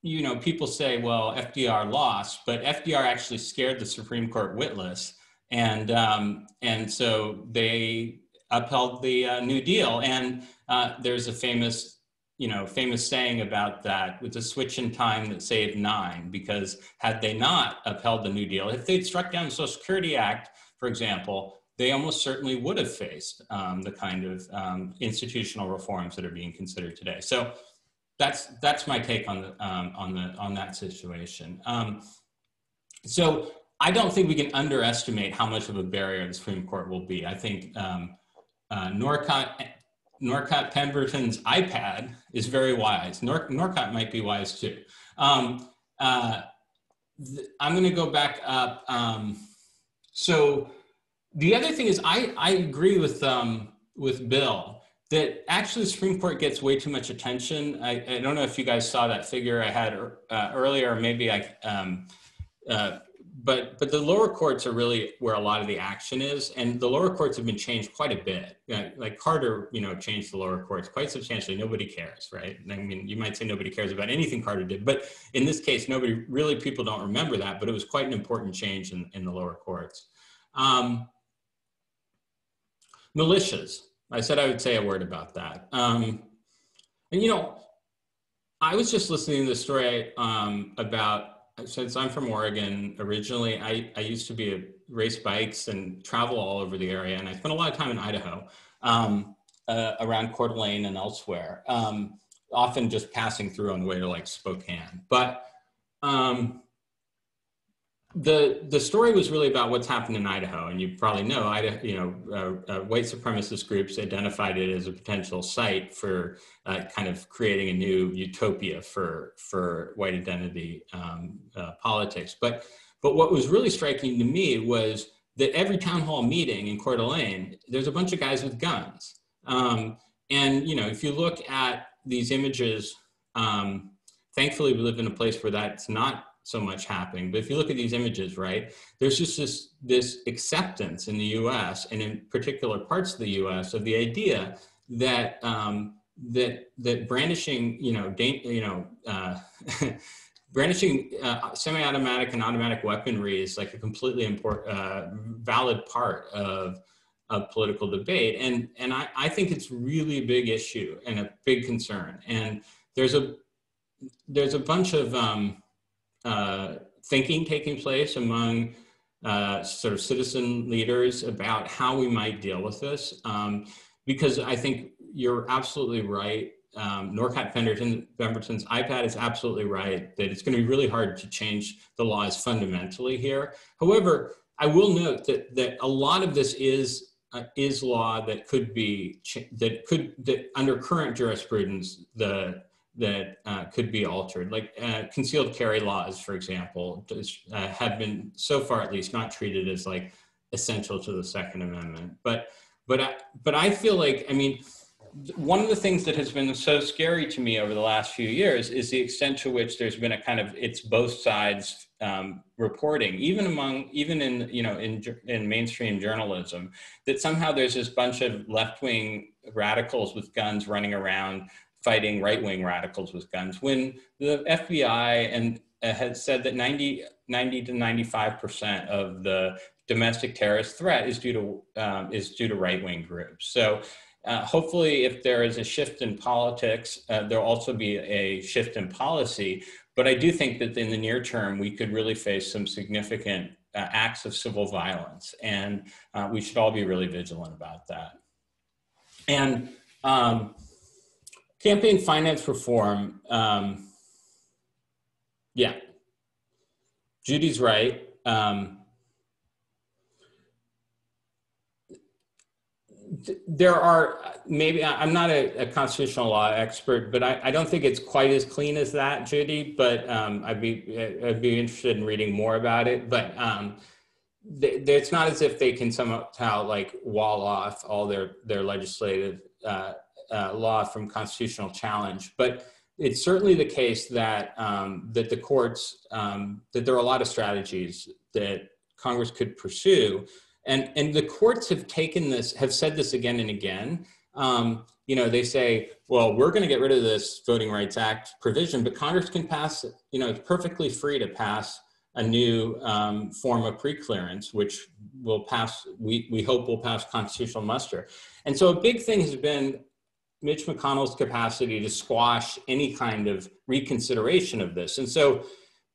you know, people say, well, FDR lost, but FDR actually scared the Supreme Court witless, and um, and so they upheld the uh, New Deal. And uh, there's a famous, you know, famous saying about that with a switch in time that saved nine, because had they not upheld the New Deal, if they'd struck down the Social Security Act, for example, they almost certainly would have faced um, the kind of um, institutional reforms that are being considered today. So that's that's my take on the um, on the on that situation. Um, so I don't think we can underestimate how much of a barrier the Supreme Court will be. I think um, uh, Norcott, Norcott Pemberton's iPad is very wise. Nor, Norcott might be wise too. Um, uh, I'm going to go back up. Um, so the other thing is, I, I agree with um, with Bill that actually the Supreme Court gets way too much attention. I, I don't know if you guys saw that figure I had uh, earlier, maybe I um, uh, but but the lower courts are really where a lot of the action is, and the lower courts have been changed quite a bit. Like Carter, you know, changed the lower courts quite substantially. Nobody cares, right? I mean, you might say nobody cares about anything Carter did, but in this case, nobody really people don't remember that. But it was quite an important change in, in the lower courts. Um, militias. I said I would say a word about that. Um, and you know, I was just listening to the story um, about since I'm from Oregon originally, I, I used to be a race bikes and travel all over the area, and I spent a lot of time in Idaho, um, uh, around Coeur d'Alene and elsewhere, um, often just passing through on the way to like Spokane. But um, the the story was really about what's happened in Idaho, and you probably know, Idaho, you know, uh, uh, white supremacist groups identified it as a potential site for uh, kind of creating a new utopia for for white identity um, uh, politics. But but what was really striking to me was that every town hall meeting in Coeur d'Alene, there's a bunch of guys with guns, um, and you know, if you look at these images. Um, thankfully, we live in a place where that's not so much happening. But if you look at these images, right, there's just this this acceptance in the U.S. and in particular parts of the U.S. of the idea that um, that that brandishing, you know, you know. Uh, brandishing uh, semi-automatic and automatic weaponry is like a completely important, uh, valid part of of political debate, and and I, I think it's really a big issue and a big concern. And there's a there's a bunch of um, uh, thinking taking place among uh, sort of citizen leaders about how we might deal with this. Um, because I think you're absolutely right. Um, Norcott Pemberton, Pemberton's iPad is absolutely right that it's going to be really hard to change the laws fundamentally here. However, I will note that that a lot of this is uh, is law that could be that could that under current jurisprudence the that uh, could be altered. Like uh, concealed carry laws, for example, uh, have been so far at least not treated as like essential to the Second Amendment. But But I, but I feel like, I mean, one of the things that has been so scary to me over the last few years is the extent to which there's been a kind of it's both sides um, reporting, even among even in you know in in mainstream journalism, that somehow there's this bunch of left wing radicals with guns running around fighting right wing radicals with guns. When the FBI and uh, had said that 90 90 to 95 percent of the domestic terrorist threat is due to um, is due to right wing groups. So uh, hopefully, if there is a shift in politics, uh, there'll also be a shift in policy. But I do think that in the near term, we could really face some significant uh, acts of civil violence, and uh, we should all be really vigilant about that. And um, campaign finance reform, um, yeah, Judy's right. Um, there are maybe I'm not a, a, constitutional law expert, but I, I, don't think it's quite as clean as that, Judy. But um, I'd be I'd be interested in reading more about it. But um, it's not as if they can somehow like wall off all their their legislative uh, uh, law from constitutional challenge. But it's certainly the case that um, that the courts um, that there are a lot of strategies that Congress could pursue. And and the courts have taken this have said this again and again. Um, you know they say well we're going to get rid of this voting rights act provision but congress can pass you know it's perfectly free to pass a new um, form of preclearance which will pass we, we hope will pass constitutional muster. And so a big thing has been mitch mcconnell's capacity to squash any kind of reconsideration of this and so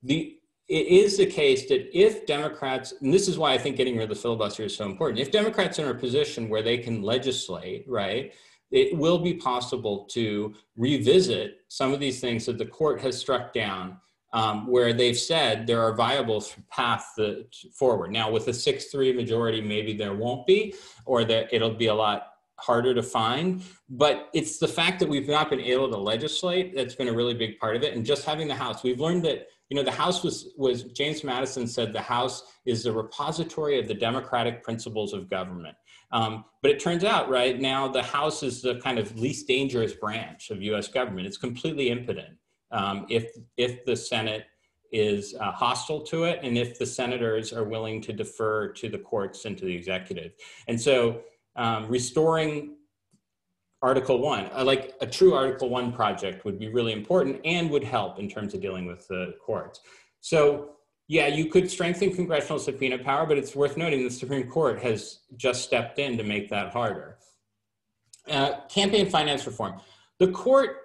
the it is the case that if Democrats, and this is why I think getting rid of the filibuster is so important, if Democrats are in a position where they can legislate, right, it will be possible to revisit some of these things that the court has struck down um, where they've said there are viable paths forward. Now, with a 6 3 majority, maybe there won't be, or that it'll be a lot harder to find. But it's the fact that we've not been able to legislate that's been a really big part of it. And just having the House, we've learned that you know the house was was james madison said the house is the repository of the democratic principles of government um, but it turns out right now the house is the kind of least dangerous branch of us government it's completely impotent um, if if the senate is uh, hostile to it and if the senators are willing to defer to the courts and to the executive and so um, restoring Article One, uh, like a true Article One project would be really important and would help in terms of dealing with the courts. So yeah, you could strengthen congressional subpoena power, but it's worth noting the Supreme Court has just stepped in to make that harder. Uh, campaign finance reform. The court,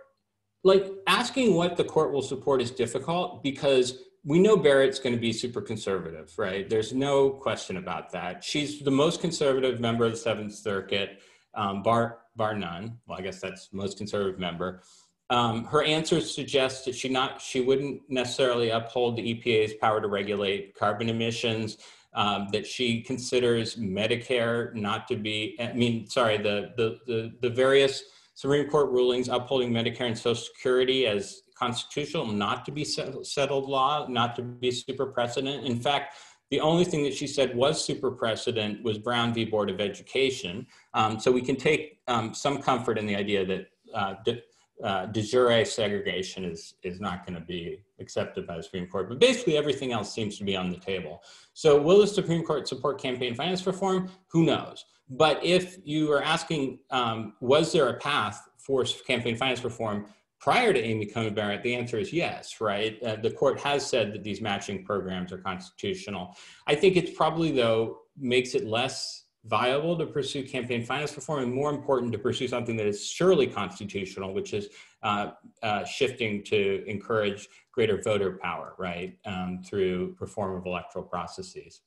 like asking what the court will support is difficult because we know Barrett's going to be super conservative, right? There's no question about that. She's the most conservative member of the Seventh Circuit, um, bar bar none. Well, I guess that's most conservative member. Um, her answers suggest that she not she wouldn't necessarily uphold the EPA's power to regulate carbon emissions. Um, that she considers Medicare not to be. I mean, sorry, the the the, the various Supreme Court rulings upholding Medicare and Social Security as constitutional, not to be settled law, not to be super precedent. In fact, the only thing that she said was super precedent was Brown v. Board of Education. Um, so we can take um, some comfort in the idea that uh, de, uh, de jure segregation is, is not going to be accepted by the Supreme Court. But basically, everything else seems to be on the table. So, will the Supreme Court support campaign finance reform? Who knows? But if you are asking, um, was there a path for campaign finance reform? Prior to Amy Coney Barrett, the answer is yes, right? Uh, the court has said that these matching programs are constitutional. I think it's probably, though, makes it less viable to pursue campaign finance reform and more important to pursue something that is surely constitutional, which is uh, uh, shifting to encourage greater voter power, right, um, through reform of electoral processes.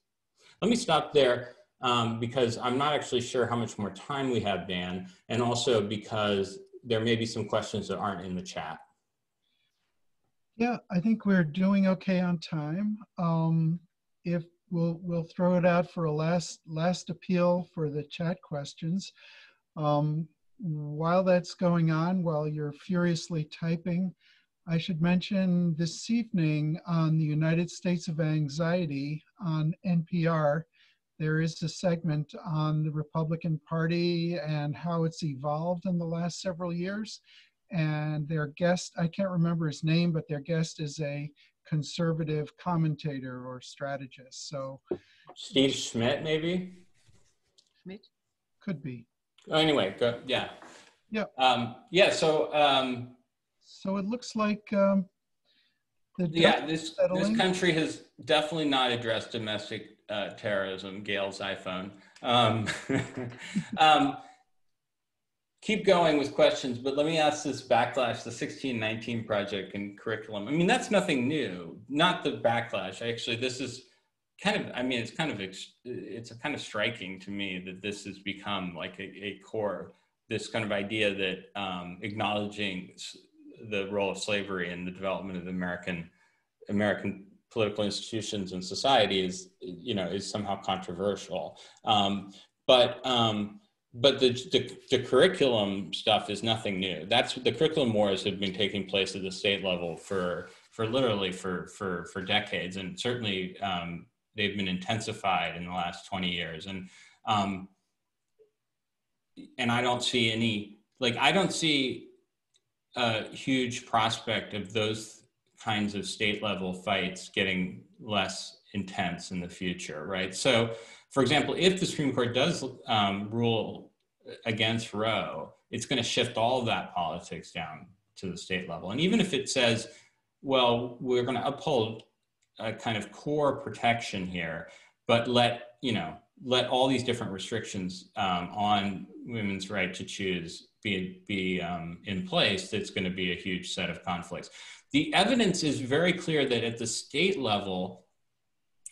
Let me stop there. Um, because I'm not actually sure how much more time we have, Dan, and also because there may be some questions that aren't in the chat. Yeah, I think we're doing okay on time. Um, if we'll we'll throw it out for a last last appeal for the chat questions. Um, while that's going on, while you're furiously typing, I should mention this evening on the United States of Anxiety on NPR, there is a segment on the Republican Party and how it's evolved in the last several years. And their guest, I can't remember his name, but their guest is a conservative commentator or strategist. So Steve Schmidt, maybe? Schmidt? Could be. Oh, anyway, go, yeah. Yeah. Um, yeah, so um, so it looks like um, the yeah, this this country has definitely not addressed domestic uh, terrorism. Gail's iPhone. Um, um, keep going with questions, but let me ask this backlash: the 1619 project and curriculum. I mean, that's nothing new. Not the backlash. Actually, this is kind of. I mean, it's kind of it's kind of striking to me that this has become like a, a core. This kind of idea that um, acknowledging the role of slavery in the development of the American American political institutions and society is you know is somehow controversial. Um, but um, but the, the, the curriculum stuff is nothing new. That's the curriculum wars have been taking place at the state level for for literally for for for decades, and certainly um, they've been intensified in the last twenty years. And um, and I don't see any like I don't see a huge prospect of those kinds of state level fights getting less intense in the future, right? So, for example, if the Supreme Court does um, rule against Roe, it's going to shift all of that politics down to the state level. And even if it says, well, we're going to uphold a kind of core protection here, but let, you know, let all these different restrictions um, on women's right to choose be, be um, in place, that's going to be a huge set of conflicts. The evidence is very clear that at the state level,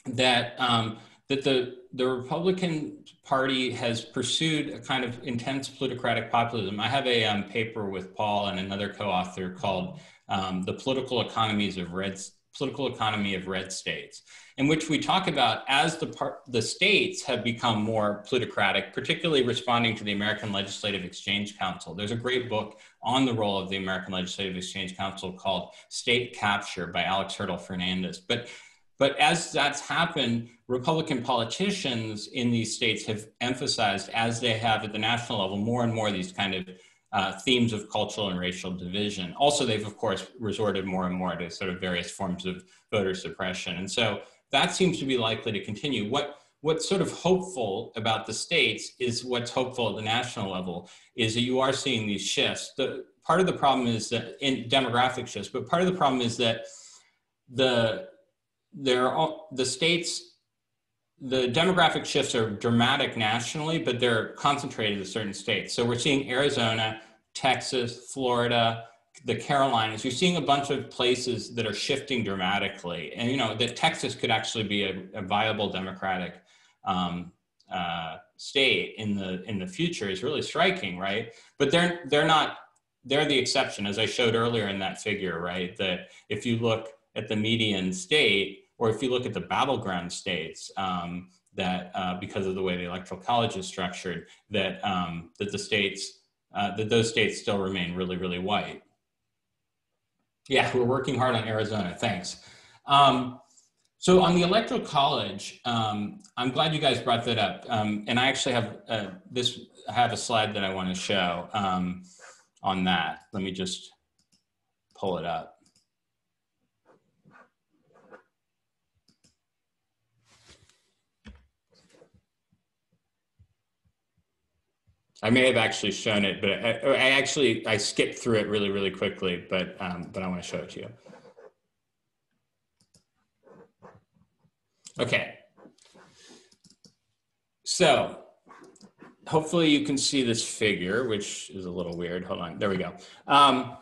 that um, that the the Republican Party has pursued a kind of intense plutocratic populism. I have a um, paper with Paul and another co-author called um, "The Political Economies of Red Political Economy of Red States," in which we talk about as the part, the states have become more plutocratic, particularly responding to the American Legislative Exchange Council. There's a great book on the role of the American Legislative Exchange Council called State Capture by Alex Hertel-Fernandez. But but as that's happened, Republican politicians in these states have emphasized, as they have at the national level, more and more these kind of uh, themes of cultural and racial division. Also, they've, of course, resorted more and more to sort of various forms of voter suppression. And so that seems to be likely to continue. What what's sort of hopeful about the states is what's hopeful at the national level is that you are seeing these shifts. The part of the problem is that in demographic shifts, but part of the problem is that the there are the states the demographic shifts are dramatic nationally, but they're concentrated in certain states. So we're seeing Arizona, Texas, Florida, the Carolinas, you're seeing a bunch of places that are shifting dramatically. And, you know, that Texas could actually be a, a viable democratic um, uh, state in the, in the future is really striking, right? But they're, they're not, they're the exception, as I showed earlier in that figure, right? That if you look at the median state, or if you look at the battleground states, um, that uh, because of the way the electoral college is structured, that, um, that the states, uh, that those states still remain really, really white. Yeah, we're working hard on Arizona. Thanks. Um, so on the electoral college, um, I'm glad you guys brought that up. Um, and I actually have uh, this. I have a slide that I want to show um, on that. Let me just pull it up. I may have actually shown it, but I, I, actually I skipped through it really, really quickly. But um, but I want to show it to you. Okay. So hopefully you can see this figure, which is a little weird. Hold on. There we go. Um,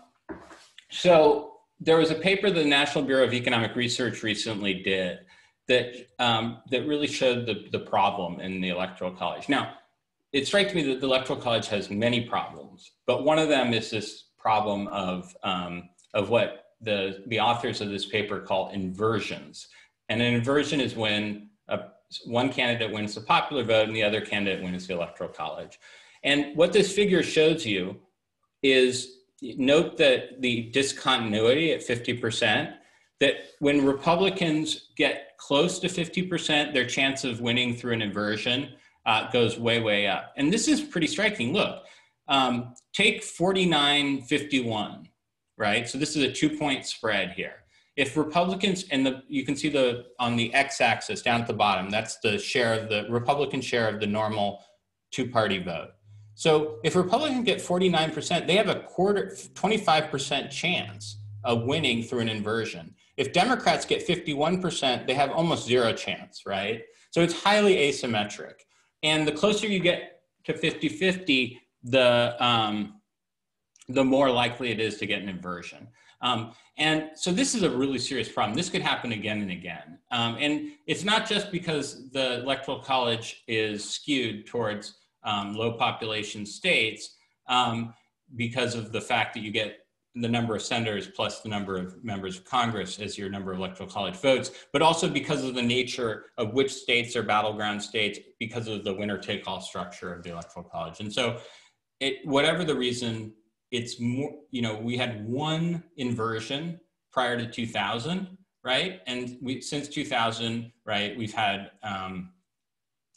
so there was a paper the National Bureau of Economic Research recently did that um, that really showed the the problem in the Electoral College. Now it strikes me that the electoral college has many problems, but one of them is this problem of, um, of what the, the authors of this paper call inversions. And an inversion is when a, one candidate wins the popular vote and the other candidate wins the electoral college. And what this figure shows you is note that the discontinuity at 50%, that when Republicans get close to 50%, their chance of winning through an inversion uh, goes way, way up. And this is pretty striking. Look, um, take 49 51, right? So this is a two point spread here. If Republicans, and the, you can see the on the x axis down at the bottom, that's the share of the Republican share of the normal two party vote. So if Republicans get 49%, they have a quarter, 25% chance of winning through an inversion. If Democrats get 51%, they have almost zero chance, right? So it's highly asymmetric. And the closer you get to 50 50, the, um, the more likely it is to get an inversion. Um, and so this is a really serious problem. This could happen again and again. Um, and it's not just because the electoral college is skewed towards um, low population states um, because of the fact that you get the number of senators plus the number of members of Congress as your number of electoral college votes, but also because of the nature of which states are battleground states because of the winner take all structure of the electoral college. And so it, whatever the reason, it's more, you know, we had one inversion prior to 2000, right? And we, since 2000, right, we've had, um,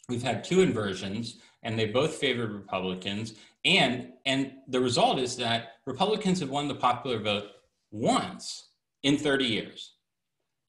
we've had two inversions and they both favored Republicans. And, and the result is that Republicans have won the popular vote once in 30 years.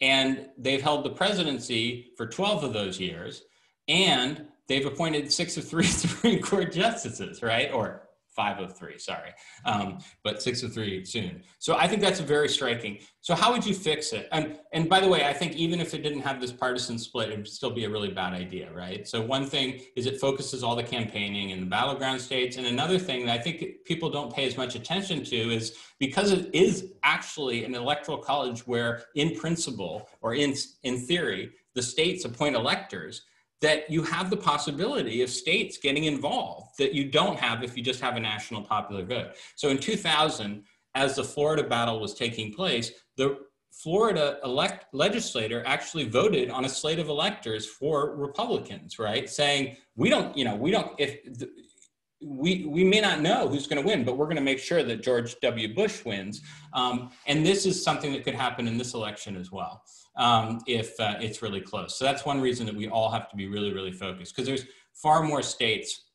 And they've held the presidency for 12 of those years. And they've appointed six of three Supreme Court justices, right? Or five of three, sorry, um, but six of three soon. So I think that's very striking. So how would you fix it? And, and by the way, I think even if it didn't have this partisan split, it would still be a really bad idea, right? So one thing is it focuses all the campaigning in the battleground states. And another thing that I think people don't pay as much attention to is because it is actually an electoral college where in principle or in, in theory, the states appoint electors, that you have the possibility of states getting involved that you don't have if you just have a national popular vote. So in 2000, as the Florida battle was taking place, the Florida elect legislator actually voted on a slate of electors for Republicans, right? Saying we don't, you know, we don't if we we may not know who's going to win, but we're going to make sure that George W. Bush wins. Um, and this is something that could happen in this election as well um, if uh, it's really close. So that's one reason that we all have to be really, really focused because there's far more states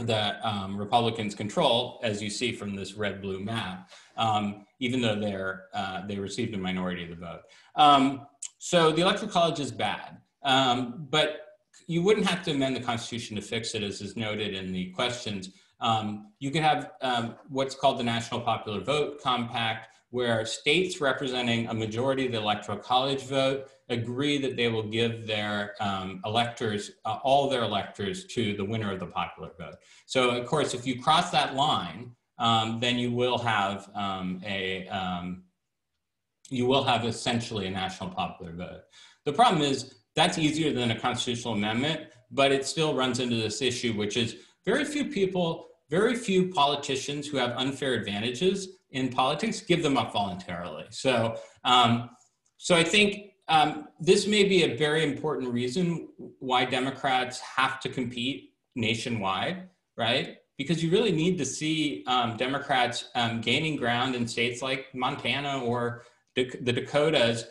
that um, Republicans control, as you see from this red-blue map, um, even though they're uh, they received a minority of the vote. Um, so the electoral college is bad, um, but you wouldn't have to amend the Constitution to fix it, as is noted in the questions. Um, you could have um, what's called the National Popular Vote Compact, where states representing a majority of the electoral college vote agree that they will give their um, electors, uh, all their electors, to the winner of the popular vote. So, of course, if you cross that line, um, then you will have um, a um, you will have essentially a national popular vote. The problem is that's easier than a constitutional amendment, but it still runs into this issue, which is very few people, very few politicians who have unfair advantages in politics give them up voluntarily. So, um, so I think um, this may be a very important reason why Democrats have to compete nationwide, right? Because you really need to see um, Democrats um, gaining ground in states like Montana or the Dakotas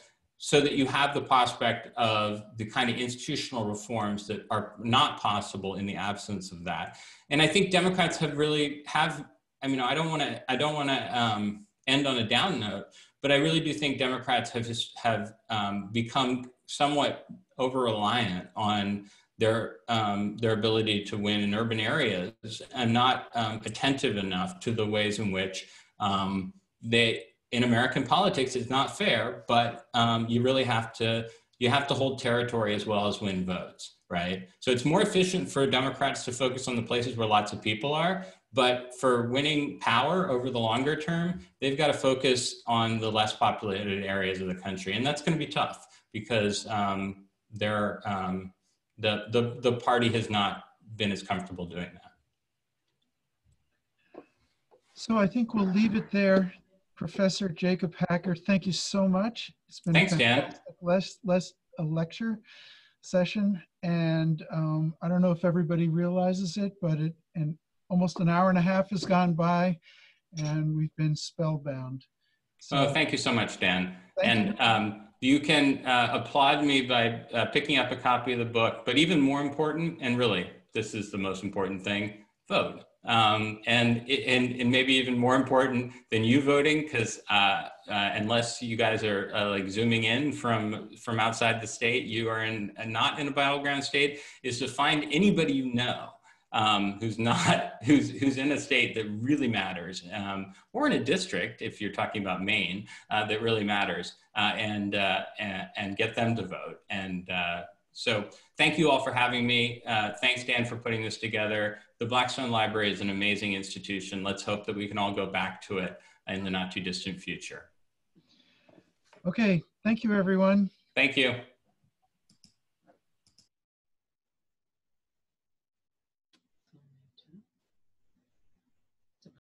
so that you have the prospect of the kind of institutional reforms that are not possible in the absence of that. And I think Democrats have really have I mean, I don't want to, I don't want to um, end on a down note, but I really do think Democrats have just have um, become somewhat over reliant on their um, their ability to win in urban areas and not um, attentive enough to the ways in which um, they in American politics is not fair, but um, you really have to you have to hold territory as well as win votes, right? So it's more efficient for Democrats to focus on the places where lots of people are but for winning power over the longer term, they've got to focus on the less populated areas of the country. And that's going to be tough because um, um, the, the, the party has not been as comfortable doing that. So I think we'll leave it there. Professor Jacob Hacker, thank you so much. It's been Thanks, Dan. less, less a lecture session. And um, I don't know if everybody realizes it, but it, and almost an hour and a half has gone by and we've been spellbound. So, Oh, thank you so much, Dan. thank you. And um, you can uh, applaud me by uh, picking up a copy of the book, but even more important, and really, this is the most important thing, vote. Um, and, and, and maybe even more important than you voting, because uh, uh, unless you guys are uh, like zooming in from, from outside the state, you are in, not in a battleground state, is to find anybody you know um, who's not who's who's in a state that really matters, um, or in a district if you're talking about Maine uh, that really matters, uh, and, uh, and, and get them to vote. And uh, so, thank you all for having me. Uh, thanks, Dan, for putting this together. The Blackstone Library is an amazing institution. Let's hope that we can all go back to it in the not too distant future. Okay, thank you, everyone. Thank you.